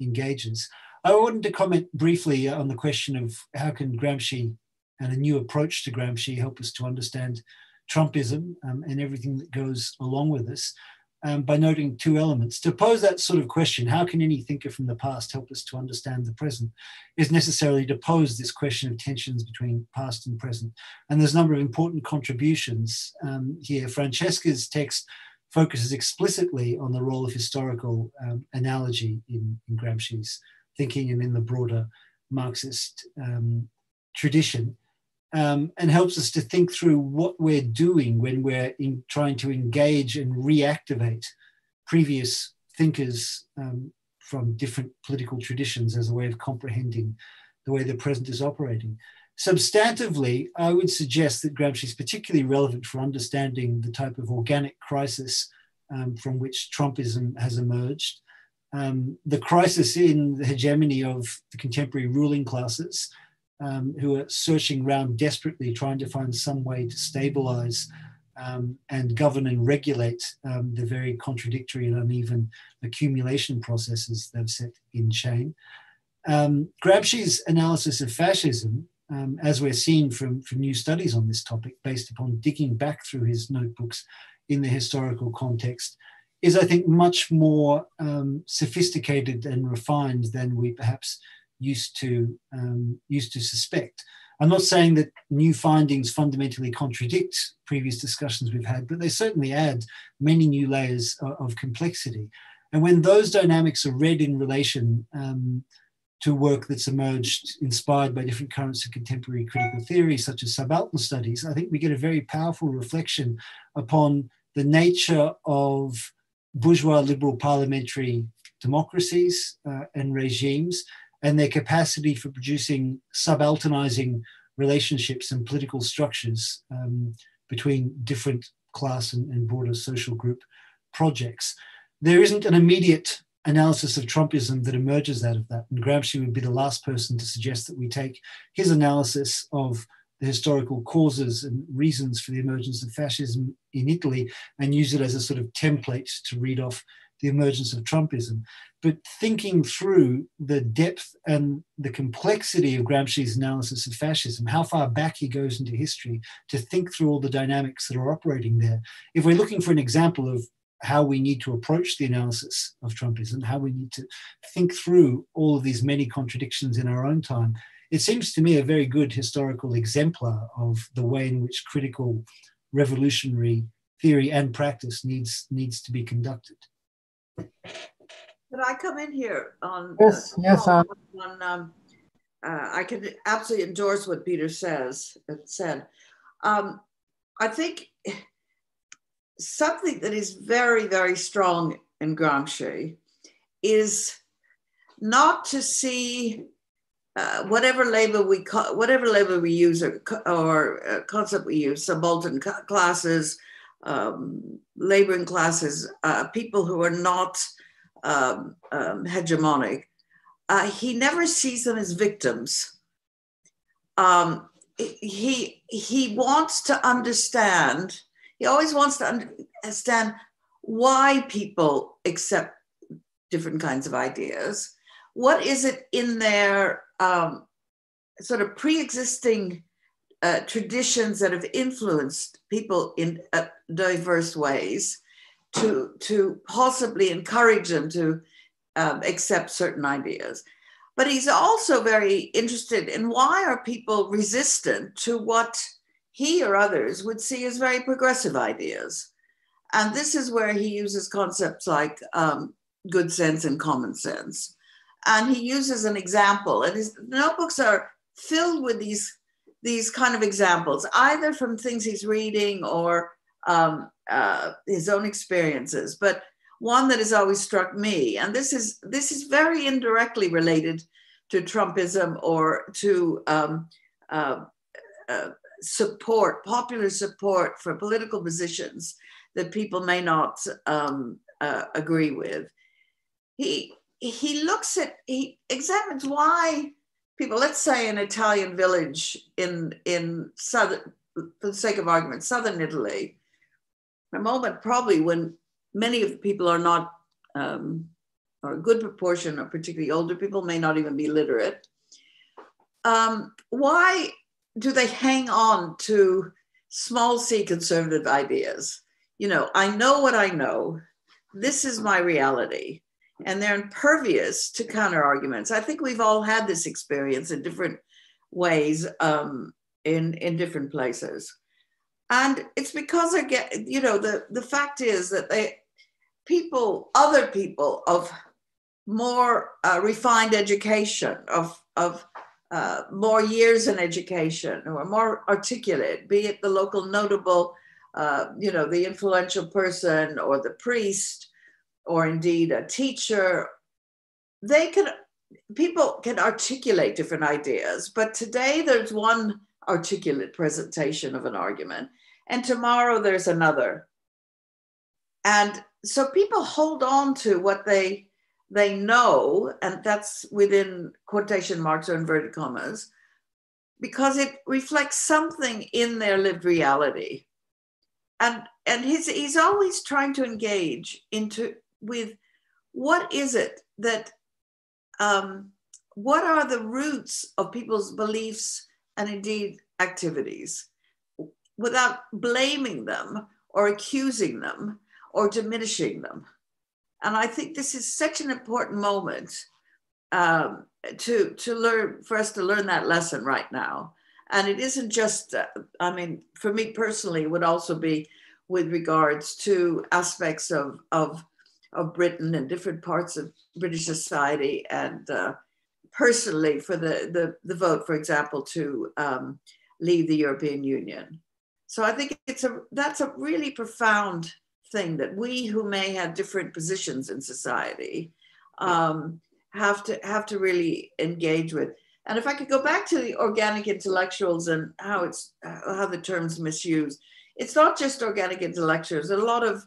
engages. I wanted to comment briefly on the question of how can Gramsci and a new approach to Gramsci help us to understand Trumpism um, and everything that goes along with this um, by noting two elements. To pose that sort of question, how can any thinker from the past help us to understand the present, is necessarily to pose this question of tensions between past and present. And there's a number of important contributions um, here. Francesca's text focuses explicitly on the role of historical um, analogy in, in, Gramsci's thinking and in the broader Marxist um, tradition um, and helps us to think through what we're doing when we're in trying to engage and reactivate previous thinkers um, from different political traditions as a way of comprehending the way the present is operating. Substantively, I would suggest that Gramsci is particularly relevant for understanding the type of organic crisis um, from which Trumpism has emerged. Um, the crisis in the hegemony of the contemporary ruling classes, um, who are searching around desperately, trying to find some way to stabilize um, and govern and regulate um, the very contradictory and uneven accumulation processes they've set in chain. Um, Gramsci's analysis of fascism, um, as we're seeing from, from new studies on this topic, based upon digging back through his notebooks in the historical context, is, I think, much more um, sophisticated and refined than we perhaps used to um, used to suspect. I'm not saying that new findings fundamentally contradict previous discussions we've had, but they certainly add many new layers of, complexity. And when those dynamics are read in relation um, to work that's emerged inspired by different currents of contemporary critical theory, such as subaltern studies, I think we get a very powerful reflection upon the nature of bourgeois liberal parliamentary democracies uh, and regimes and their capacity for producing subalternizing relationships and political structures um, between different class and, and, broader social group projects. There isn't an immediate analysis of Trumpism that emerges out of that. And Gramsci would be the last person to suggest that we take his analysis of the historical causes and reasons for the emergence of fascism in Italy and use it as a sort of template to read off the emergence of Trumpism. But thinking through the depth and the complexity of Gramsci's analysis of fascism, how far back he goes into history to think through all the dynamics that are operating there. If we're looking for an example of how we need to approach the analysis of Trumpism, how we need to think through all of these many contradictions in our own time. It seems to me a very good historical exemplar of the way in which critical revolutionary theory and practice needs needs to be conducted. Could I come in here on? Yes, uh, yes. On, on um, uh, I can absolutely endorse what Peter says. And said, um, I think something that is very, very strong in Gramsci is not to see uh, whatever label we call, whatever label we use or, or uh, concept we use, subaltern classes, um, laboring classes, uh, people who are not um, um, hegemonic, uh, he never sees them as victims. Um, he he wants to understand he always wants to understand why people accept different kinds of ideas. What is it in their um, sort of pre existing uh, traditions that have influenced people in uh, diverse ways to, to possibly encourage them to um, accept certain ideas? But he's also very interested in why are people resistant to what he or others would see as very progressive ideas. And this is where he uses concepts like um, good sense and common sense. And he uses an example, and his notebooks are filled with these, these kind of examples, either from things he's reading or um, uh, his own experiences. But one that has always struck me, and this is this is very indirectly related to Trumpism or to um, uh, uh, support, popular support for political positions that people may not um, uh, agree with. He he looks at he examines why people, let's say an Italian village in in southern, for the sake of argument, southern Italy, a moment probably when many of the people are not, um, or a good proportion of particularly older people may not even be literate. Um, why do they hang on to small c conservative ideas? You know, I know what I know. This is my reality. And they're impervious to counter arguments. I think we've all had this experience in different ways um, in, in different places. And it's because I get, you know, the, the fact is that they, people, other people of more uh, refined education, of, of uh, more years in education or more articulate, be it the local notable, uh, you know, the influential person or the priest, or indeed a teacher, they can, people can articulate different ideas. But today there's one articulate presentation of an argument, and tomorrow there's another. And so people hold on to what they they know, and that's within quotation marks or inverted commas, because it reflects something in their lived reality. And, and he's, he's always trying to engage into with what is it that, um, what are the roots of people's beliefs and indeed activities without blaming them or accusing them or diminishing them. And I think this is such an important moment um, to, to learn, for us to learn that lesson right now. And it isn't just, uh, I mean, for me personally, it would also be with regards to aspects of, of, of Britain and different parts of British society and uh, personally for the, the, the vote, for example, to um, leave the European Union. So I think it's a, that's a really profound thing that we who may have different positions in society um, have to have to really engage with. And if I could go back to the organic intellectuals and how it's how the term's misused, it's not just organic intellectuals. A lot of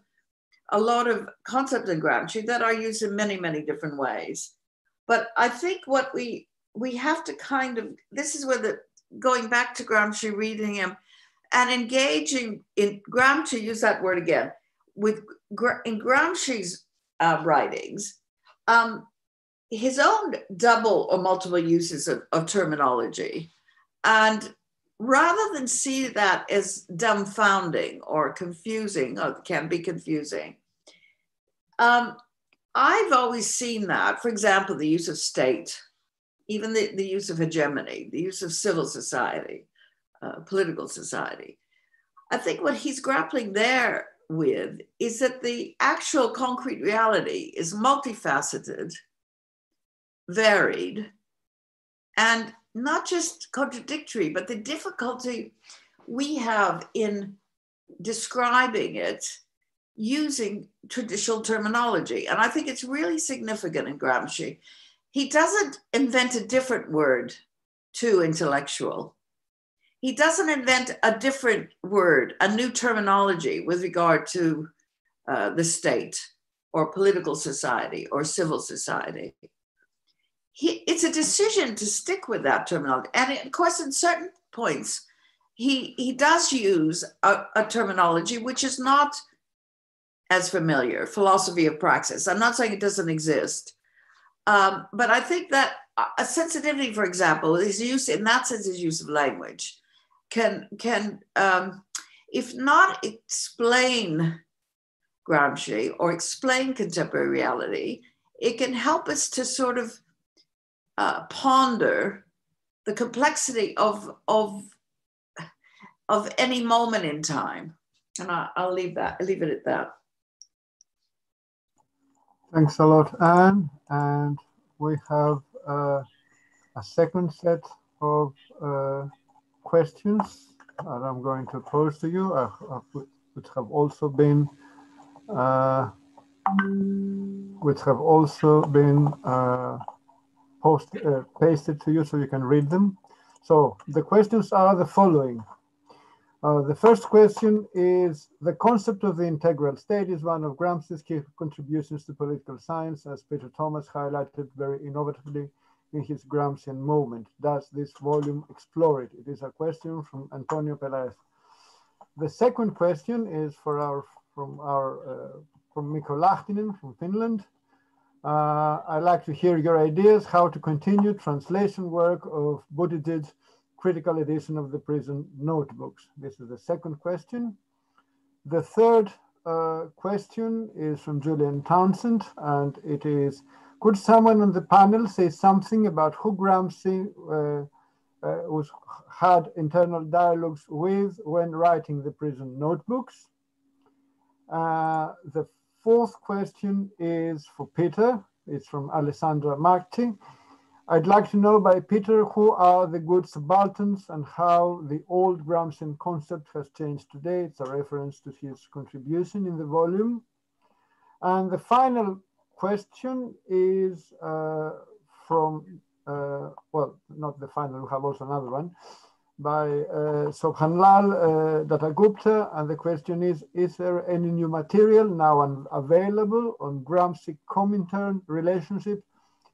a lot of concepts in Gramsci that are used in many many different ways. But I think what we we have to kind of this is where the going back to Gramsci, reading him, and engaging in Gramsci. Use that word again with in Gramsci's uh, writings, um, his own double or multiple uses of, of terminology, and rather than see that as dumbfounding or confusing, or can be confusing, Um, I've always seen that, for example, the use of state, even the, the use of hegemony, the use of civil society, uh, political society. I think what he's grappling there with is that the actual concrete reality is multifaceted, varied, and not just contradictory, but the difficulty we have in describing it using traditional terminology. And I think it's really significant in Gramsci. He doesn't invent a different word to intellectual. He doesn't invent a different word, a new terminology with regard to uh, the state or political society or civil society. He, it's a decision to stick with that terminology. And of course, in certain points, he, he does use a, a terminology which is not as familiar, philosophy of praxis. I'm not saying it doesn't exist, um, but I think that a sensitivity, for example, is use in that sense is use of language, can can um, if not explain Gramsci or explain contemporary reality, it can help us to sort of uh, ponder the complexity of of of any moment in time. And I, will leave that, leave it at that. Thanks a lot, Anne. And we have uh, a second set of uh, questions that I'm going to pose to you, uh, uh which have also been uh, which have also been uh, post, pasted to you so you can read them. So the questions are the following. Uh, the first question is the concept of the integral state is one of Gramsci's key contributions to political science, as Peter Thomas highlighted very innovatively in his Gramscian moment. Does this volume explore it? It is a question from Antonio Pelaez. The second question is for our from our uh, from Mikko Lahtinen from Finland. Uh, I'd like to hear your ideas how to continue translation work of Buttigieg critical edition of the prison notebooks? This is the second question. The third uh, question is from Julian Townsend, and it is, could someone on the panel say something about who Gramsci uh, uh, was, had internal dialogues with when writing the prison notebooks? Uh, the fourth question is for Peter. It's from Alessandra Marti. I'd like to know by Peter who are the good subalterns and how the old Gramscian concept has changed today. It's a reference to his contribution in the volume. And the final question is uh, from, uh, well, not the final, we have also another one, by uh, Sobhanlal uh, Dattagupta. And the question is, is there any new material now available on Gramsci Comintern relationship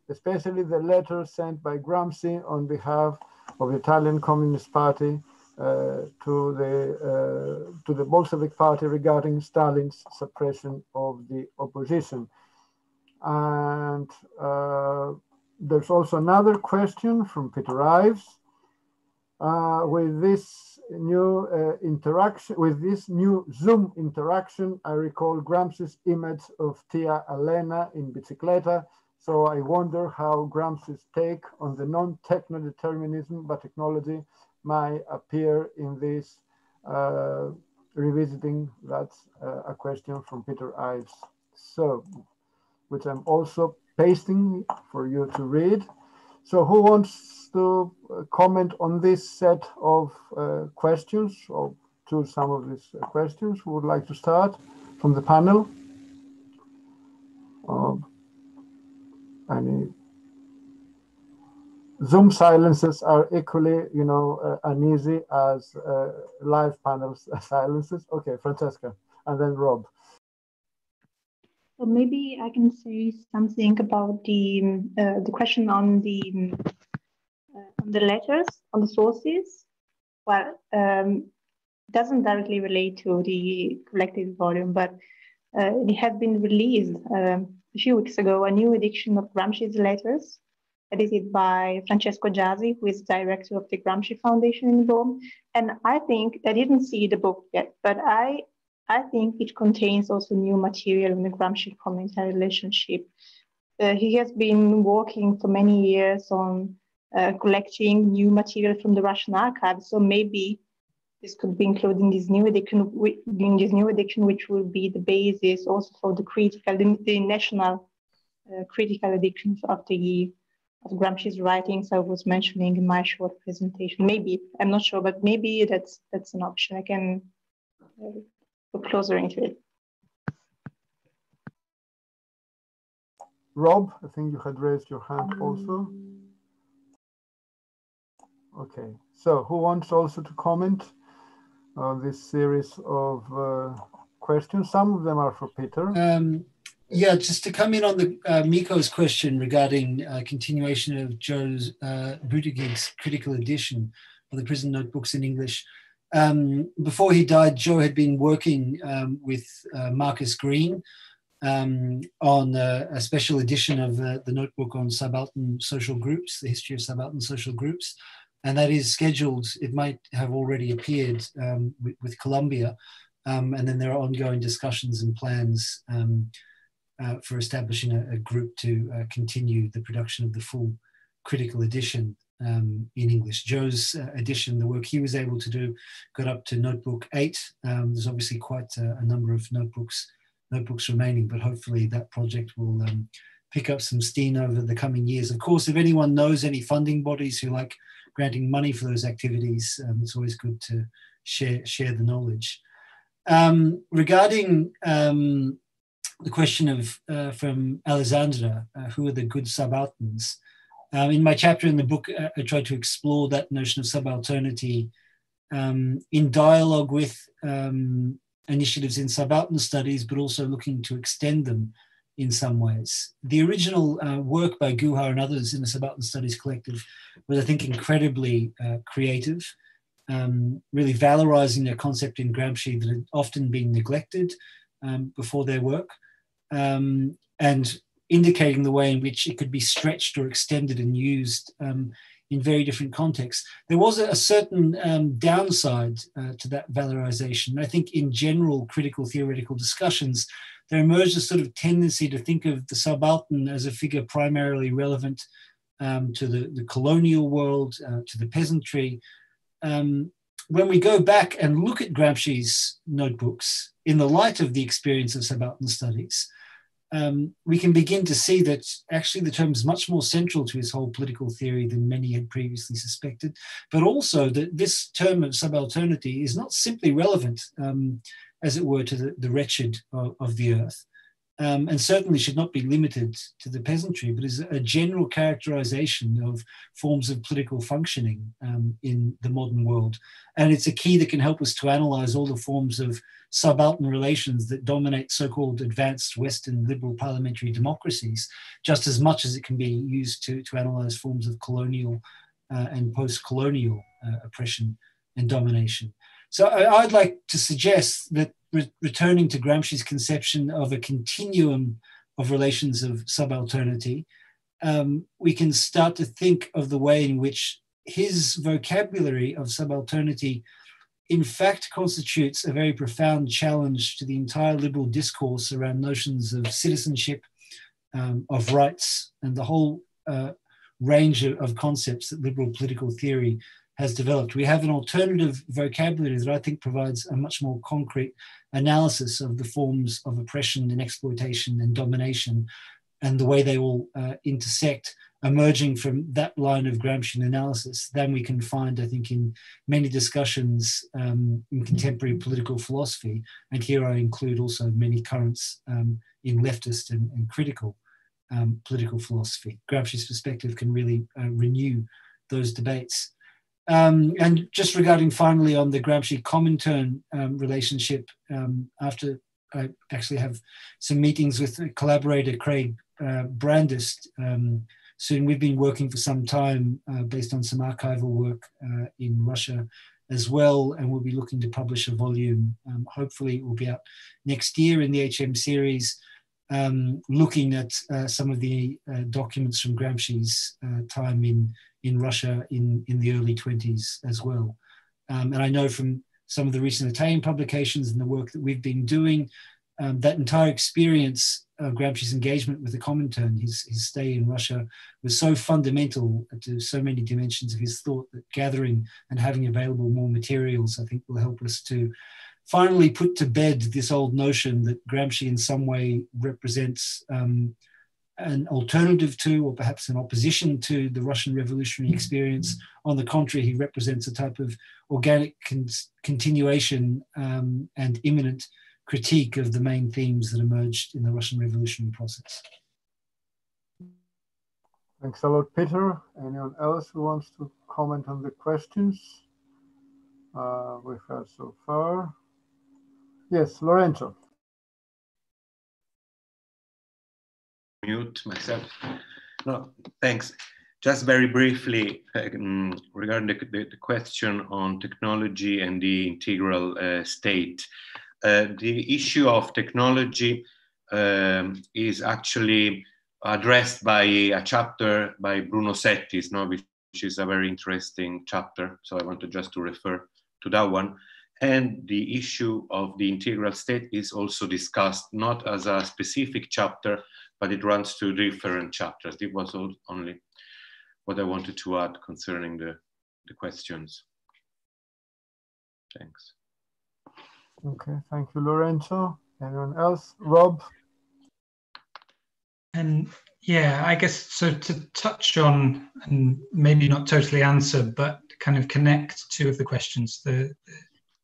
especially the letter sent by Gramsci on behalf of the Italian Communist Party uh, to the uh, to the Bolshevik Party regarding Stalin's suppression of the opposition. And uh, there's also another question from Peter Ives. Uh, with this new uh, interaction, with this new Zoom interaction, I recall Gramsci's image of Tia Elena in Bicicleta so I wonder how Gramsci's take on the non-techno determinism but technology might appear in this uh, revisiting. That's uh, a question from Peter Ives. So, which I'm also pasting for you to read. So who wants to uh, comment on this set of uh, questions or to some of these uh, questions? Who would like to start from the panel? Uh, any Zoom silences are equally, you know, uh, uneasy as uh, live panel [laughs] silences. Okay, Francesca, and then Rob. So maybe I can say something about the uh, the question on the uh, on the letters on the sources. Well, um, doesn't directly relate to the collected volume, but uh, it has been released. Um, a few weeks ago a new edition of Gramsci's letters, edited by Francesco Giasi, who is director of the Gramsci Foundation in Rome. And I think I didn't see the book yet, but I I think it contains also new material on the Gramsci-Comintern relationship. Uh, he has been working for many years on uh, collecting new material from the Russian archive. So maybe this could be included in this new edition, in this new edition, which will be the basis also for the critical, the, the national uh, critical editions of the of Gramsci's writings I was mentioning in my short presentation. Maybe I'm not sure, but maybe that's that's an option. I can uh, look closer into it. Rob, I think you had raised your hand also. Okay, so who wants also to comment on this series of uh, questions? Some of them are for Peter. Um, yeah, just to come in on the uh, Mikko's question regarding uh, continuation of Joe's uh, Buttigieg's critical edition of the prison notebooks in English. Um, before he died, Joe had been working um, with uh, Marcus Green um, on a, a, special edition of uh, the notebook on subaltern social groups, the history of subaltern social groups and that is scheduled. It might have already appeared um, with, with, Columbia, um, and then there are ongoing discussions and plans um, uh, for establishing a, a group to uh, continue the production of the full critical edition um, in English. Joe's uh, edition, the work he was able to do, got up to Notebook Eight. Um, there's obviously quite a, a, number of notebooks notebooks remaining, but hopefully that project will um, pick up some steam over the coming years. Of course, if anyone knows any funding bodies who like granting money for those activities, um, it's always good to share, share the knowledge. Um, regarding um, the question of uh, from Alessandra, uh, who are the good subalterns? Um, in my chapter in the book, uh, I try to explore that notion of subalternity um, in dialogue with um, initiatives in subaltern studies, but also looking to extend them in some ways. The original uh, work by Guha and others in the Subaltern Studies Collective was, I think, incredibly uh, creative, um, really valorizing a concept in Gramsci that had often been neglected um, before their work, um, and indicating the way in which it could be stretched or extended and used um, in very different contexts. There was a, a certain um, downside uh, to that valorization. I think in general critical theoretical discussions, there emerged a sort of tendency to think of the subaltern as a figure primarily relevant um, to the, the, colonial world, uh, to the peasantry. Um, when we go back and look at Gramsci's notebooks in the light of the experience of subaltern studies, um, we can begin to see that actually the term is much more central to his whole political theory than many had previously suspected, but also that this term of subalternity is not simply relevant um, as it were, to the, the wretched of, of the earth. Um, and certainly should not be limited to the peasantry, but is a general characterization of forms of political functioning um, in the modern world. And it's a key that can help us to analyze all the forms of subaltern relations that dominate so called advanced Western liberal parliamentary democracies, just as much as it can be used to, to analyze forms of colonial uh, and post colonial uh, oppression and domination. So I, would like to suggest that re- returning to Gramsci's conception of a continuum of relations of subalternity, um, we can start to think of the way in which his vocabulary of subalternity in fact constitutes a very profound challenge to the entire liberal discourse around notions of citizenship, um, of rights, and the whole uh, range of, of, concepts that liberal political theory has developed. We have an alternative vocabulary that I think provides a much more concrete analysis of the forms of oppression and exploitation and domination and the way they all uh, intersect emerging from that line of Gramscian analysis than we can find, I think, in many discussions um, in contemporary political philosophy. And here I include also many currents um, in leftist and, and critical um, political philosophy. Gramsci's perspective can really uh, renew those debates. Um, and just regarding finally on the Gramsci Comintern um, relationship, um, after I actually have some meetings with collaborator Craig uh, Brandist um, soon. We've been working for some time uh, based on some archival work uh, in Russia as well, and we'll be looking to publish a volume. Um, hopefully, it will be out next year in the HM series. Um, looking at uh, some of the uh, documents from Gramsci's uh, time in in Russia in, in the early 20s as well. Um, and I know from some of the recent Italian publications and the work that we've been doing. Um, that entire experience of Gramsci's engagement with the Comintern, his, his stay in Russia, was so fundamental to so many dimensions of his thought that gathering and having available more materials, I think, will help us to finally put to bed this old notion that Gramsci in some way represents um, an alternative to, or perhaps an opposition to, the Russian revolutionary experience. On the contrary, he represents a type of organic con- continuation um, and immanent critique of the main themes that emerged in the Russian revolutionary process. Thanks a lot, Peter. Anyone else who wants to comment on the questions uh, we've had so far? Yes, Lorenzo. Mute myself. No, thanks. Just very briefly um, regarding the, the, the, question on technology and the integral uh, state. Uh, the issue of technology um, is actually addressed by a chapter by Bruno Settis, no, which is a very interesting chapter. So I wanted just to refer to that one. And the issue of the integral state is also discussed not as a specific chapter, but it runs to different chapters. It was only what I wanted to add concerning the, the questions. Thanks. Okay, thank you, Lorenzo. Anyone else? Rob? And yeah, I guess so to touch on and maybe not totally answer, but kind of connect two of the questions. The, the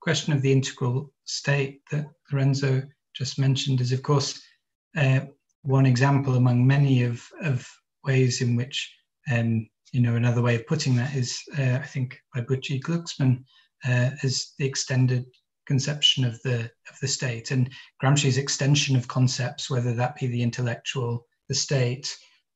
question of the integral state that Lorenzo just mentioned is, of course, uh, one example among many of, of ways in which, um, you know, another way of putting that is, uh, I think, by Buci-Glucksmann, uh, as the extended conception of the of the state. And Gramsci's extension of concepts, whether that be the intellectual, the state,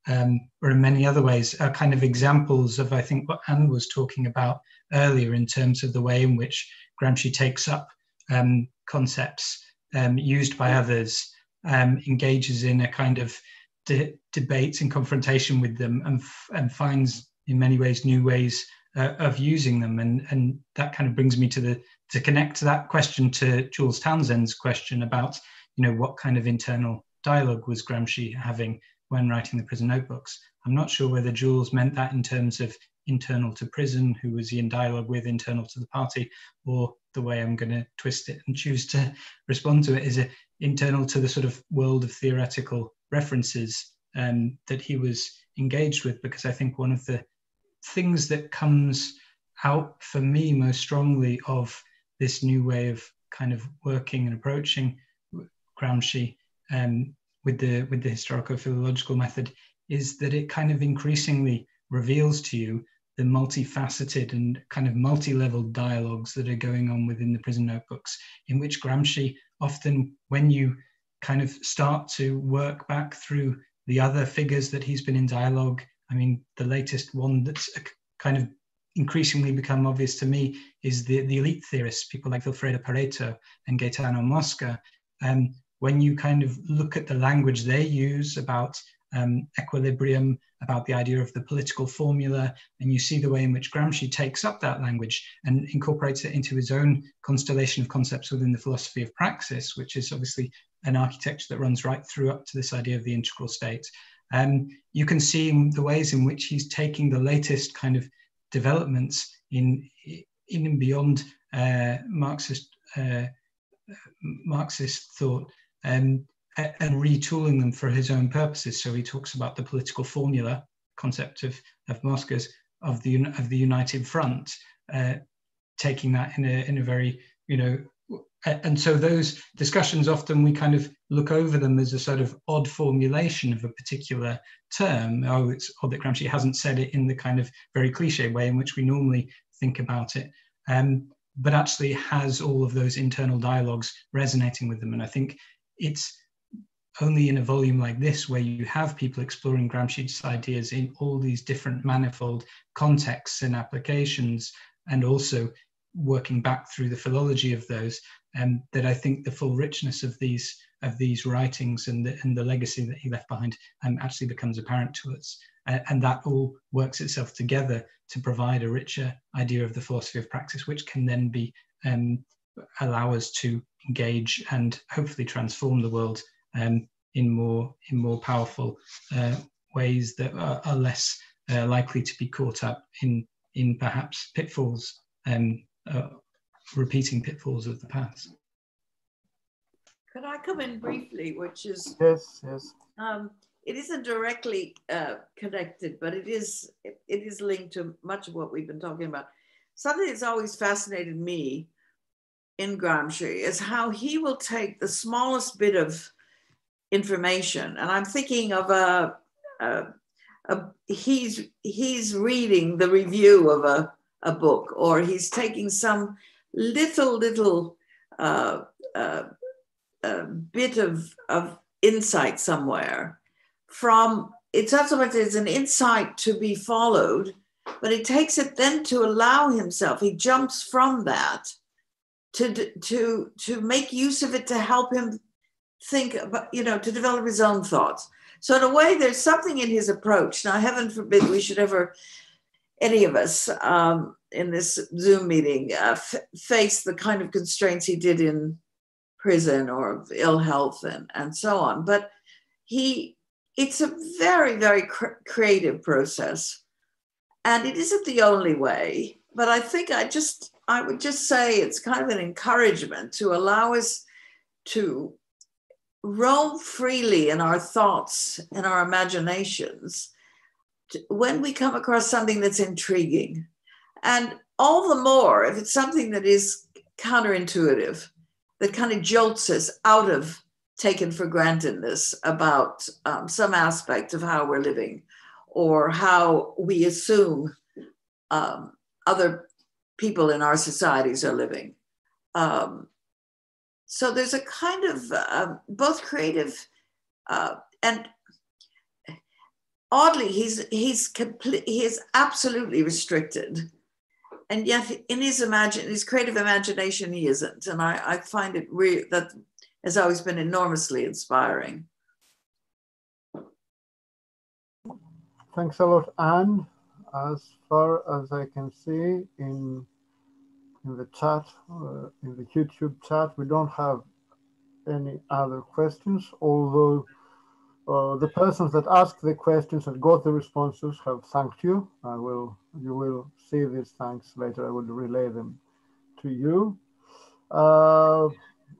um, or in many other ways, are kind of examples of I think what Anne was talking about earlier in terms of the way in which Gramsci takes up um, concepts um, used by others, um, engages in a kind of de- debate and confrontation with them, and, f- and finds in many ways new ways uh, of using them. And, and that kind of brings me to the to connect that question to Jules Townsend's question about, you know, what kind of internal dialogue was Gramsci having when writing the prison notebooks. I'm not sure whether Jules meant that in terms of internal to prison, who was he in dialogue with, internal to the party, or the way I'm going to twist it and choose to [laughs] respond to it is it internal to the sort of world of theoretical references um, that he was engaged with, because I think one of the things that comes out for me most strongly of this new way of kind of working and approaching Gramsci um, with the with the historico-philological method is that it kind of increasingly reveals to you the multifaceted and kind of multi-level dialogues that are going on within the prison notebooks, in which Gramsci often, when you kind of start to work back through the other figures that he's been in dialogue, I mean, the latest one that's kind of increasingly become obvious to me is the, the elite theorists, people like Vilfredo Pareto and Gaetano Mosca. Um, when you kind of look at the language they use about um, equilibrium, about the idea of the political formula, and you see the way in which Gramsci takes up that language and incorporates it into his own constellation of concepts within the philosophy of praxis, which is obviously an architecture that runs right through up to this idea of the integral state. Um, you can see the ways in which he's taking the latest kind of developments in in and beyond uh, Marxist uh, Marxist thought um, and retooling them for his own purposes. So he talks about the political formula concept of of Mosca's of the of the United Front, uh, taking that in a in a very you know and so those discussions often we kind of look over them as a sort of odd formulation of a particular term. Oh, it's odd that Gramsci hasn't said it in the kind of very cliche way in which we normally think about it, um, but actually has all of those internal dialogues resonating with them. And I think it's only in a volume like this where you have people exploring Gramsci's ideas in all these different manifold contexts and applications, and also working back through the philology of those, um, that I think the full richness of these of these writings and the, and the legacy that he left behind um, actually becomes apparent to us. And that all works itself together to provide a richer idea of the philosophy of praxis, which can then be um, allow us to engage and hopefully transform the world um, in more in more powerful uh, ways that are, are less uh, likely to be caught up in in perhaps pitfalls and uh, repeating pitfalls of the past. Could I come in briefly, which is yes, yes. Um, it isn't directly uh, connected, but it is it, it is linked to much of what we've been talking about. Something that's always fascinated me in Gramsci is how he will take the smallest bit of information, and I'm thinking of a, a, a he's he's reading the review of a a book, or he's taking some little little uh, uh, uh, bit of of insight somewhere from it's not so much as an insight to be followed, but he takes it then to allow himself. He jumps from that to to to make use of it to help him think about you know to develop his own thoughts. So in a way, there's something in his approach. Now, heaven forbid we should ever any of us um, in this Zoom meeting uh, f- face the kind of constraints he did in prison or ill health and, and so on. But he, it's a very, very cr- creative process. And it isn't the only way, but I think I just, I would just say it's kind of an encouragement to allow us to roam freely in our thoughts and our imaginations when we come across something that's intriguing. And all the more if it's something that is counterintuitive, that kind of jolts us out of taken for grantedness about um, some aspect of how we're living or how we assume um, other people in our societies are living. Um, so there's a kind of uh, both creative uh, and oddly, he's he's complete. He is absolutely restricted, and yet in his imagine his creative imagination, he isn't. And I, I find it really that has always been enormously inspiring. Thanks a lot, Anne. As far as I can see in in the chat, uh, in the YouTube chat, we don't have any other questions, although uh, the persons that asked the questions and got the responses have thanked you. I will, you will see these thanks later. I will relay them to you. Uh,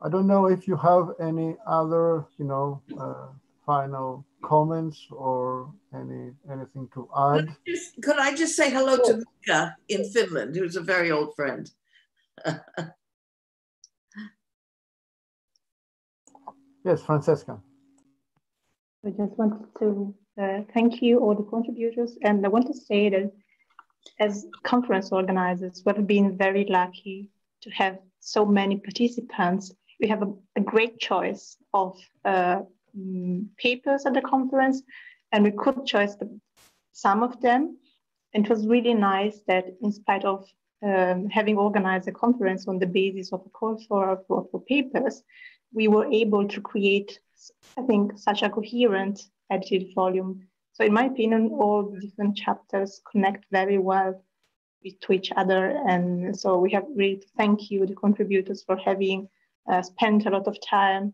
I don't know if you have any other, you know, uh, final comments or any anything to add. Could I just, could I just say hello to Mika in Finland, who's a very old friend? [laughs] yes, Francesca. I just wanted to uh, thank you, all the contributors. And I want to say that as conference organizers, we've been very lucky to have so many participants. We have a, a great choice of uh, um, papers at the conference, and we could choose some of them. And it was really nice that, in spite of um, having organized a conference on the basis of a call for, for, for papers, we were able to create I think, such a coherent edited volume. So in my opinion, all the different chapters connect very well to each other. And so we have really to thank you, the contributors, for having uh, spent a lot of time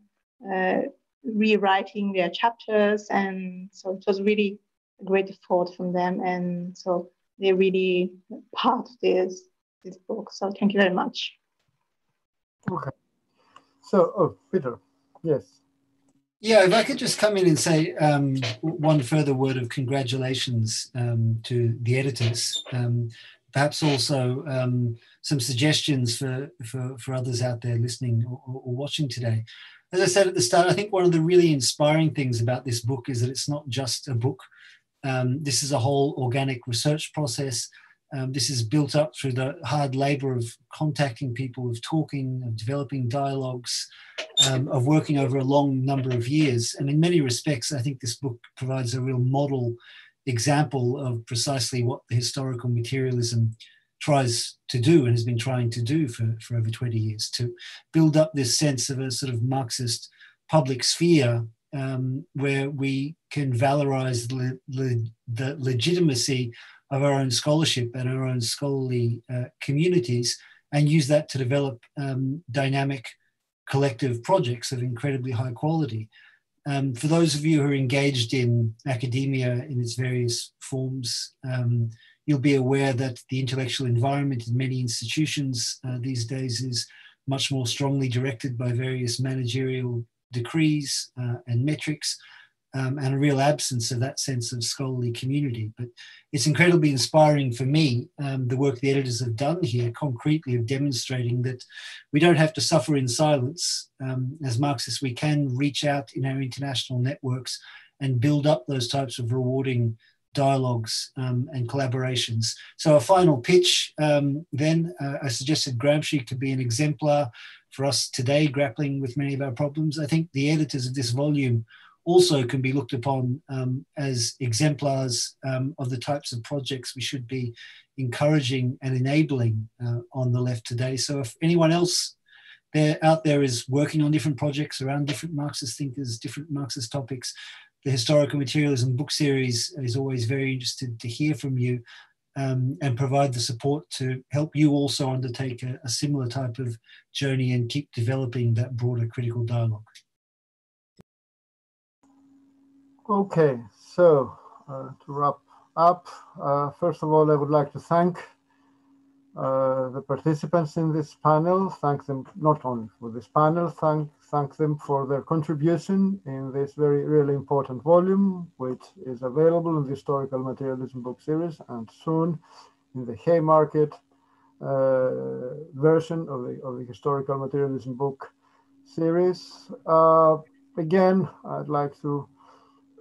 uh, rewriting their chapters. And so it was really a great effort from them. And so they're really part of this, this book. So thank you very much. Okay. So, oh, Peter, yes. Yeah, if I could just come in and say um, one further word of congratulations um, to the editors. Um, perhaps also um, some suggestions for, for, for others out there listening or, or, watching today. As I said at the start, I think one of the really inspiring things about this book is that it's not just a book. Um, this is a whole organic research process um, this is built up through the hard labor of contacting people, of talking, of developing dialogues, um, of working over a long number of years. And in many respects, I think this book provides a real model example of precisely what the historical materialism tries to do and has been trying to do for, for over 20 years to build up this sense of a sort of Marxist public sphere um, where we can valorize le, le, the legitimacy of our own scholarship and our own scholarly uh, communities and use that to develop um, dynamic collective projects of incredibly high quality. Um, for those of you who are engaged in academia in its various forms, um, you'll be aware that the intellectual environment in many institutions uh, these days is much more strongly directed by various managerial decrees uh, and metrics um, and a real absence of that sense of scholarly community. But it's incredibly inspiring for me, um, the work the editors have done here concretely of demonstrating that we don't have to suffer in silence. Um, as Marxists, we can reach out in our international networks and build up those types of rewarding dialogues um, and collaborations. So a final pitch um, then, uh, I suggested Gramsci could be an exemplar for us today grappling with many of our problems. I think the editors of this volume also can be looked upon um, as exemplars um, of the types of projects we should be encouraging and enabling uh, on the left today. So if anyone else there out there is working on different projects around different Marxist thinkers, different Marxist topics, the historical materialism book series is always very interested to hear from you um, and provide the support to help you also undertake a, a similar type of journey and keep developing that broader critical dialogue. Okay, so uh, to wrap up, uh, first of all, I would like to thank uh, the participants in this panel, thank them not only for this panel, thank, thank them for their contribution in this very, really important volume, which is available in the Historical Materialism book series and soon in the Haymarket uh, version of the, of the Historical Materialism book series. Uh, again, I'd like to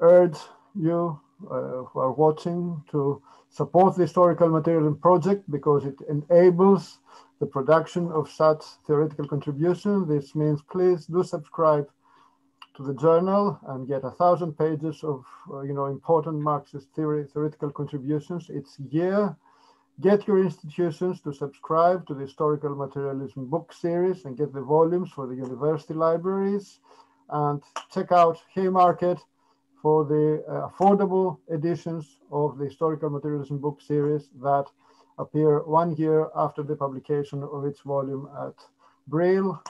urge you uh, who are watching to support the historical materialism project because it enables the production of such theoretical contribution. This means please do subscribe to the journal and get a thousand pages of uh, you know important Marxist theory theoretical contributions It's year. Get your institutions to subscribe to the historical materialism book series and get the volumes for the university libraries and check out Haymarket for the uh, affordable editions of the historical materialism book series that appear one year after the publication of its volume at Brill.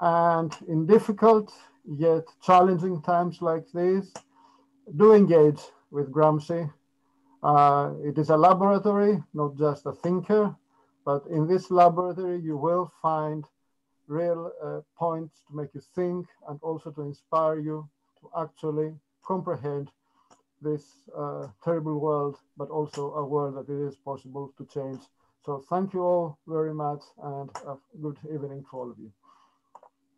And in difficult yet challenging times like these, do engage with Gramsci. Uh, it is a laboratory, not just a thinker, but in this laboratory, you will find real uh, points to make you think and also to inspire you to actually comprehend this uh, terrible world, but also a world that it is possible to change. So thank you all very much and a good evening to all of you.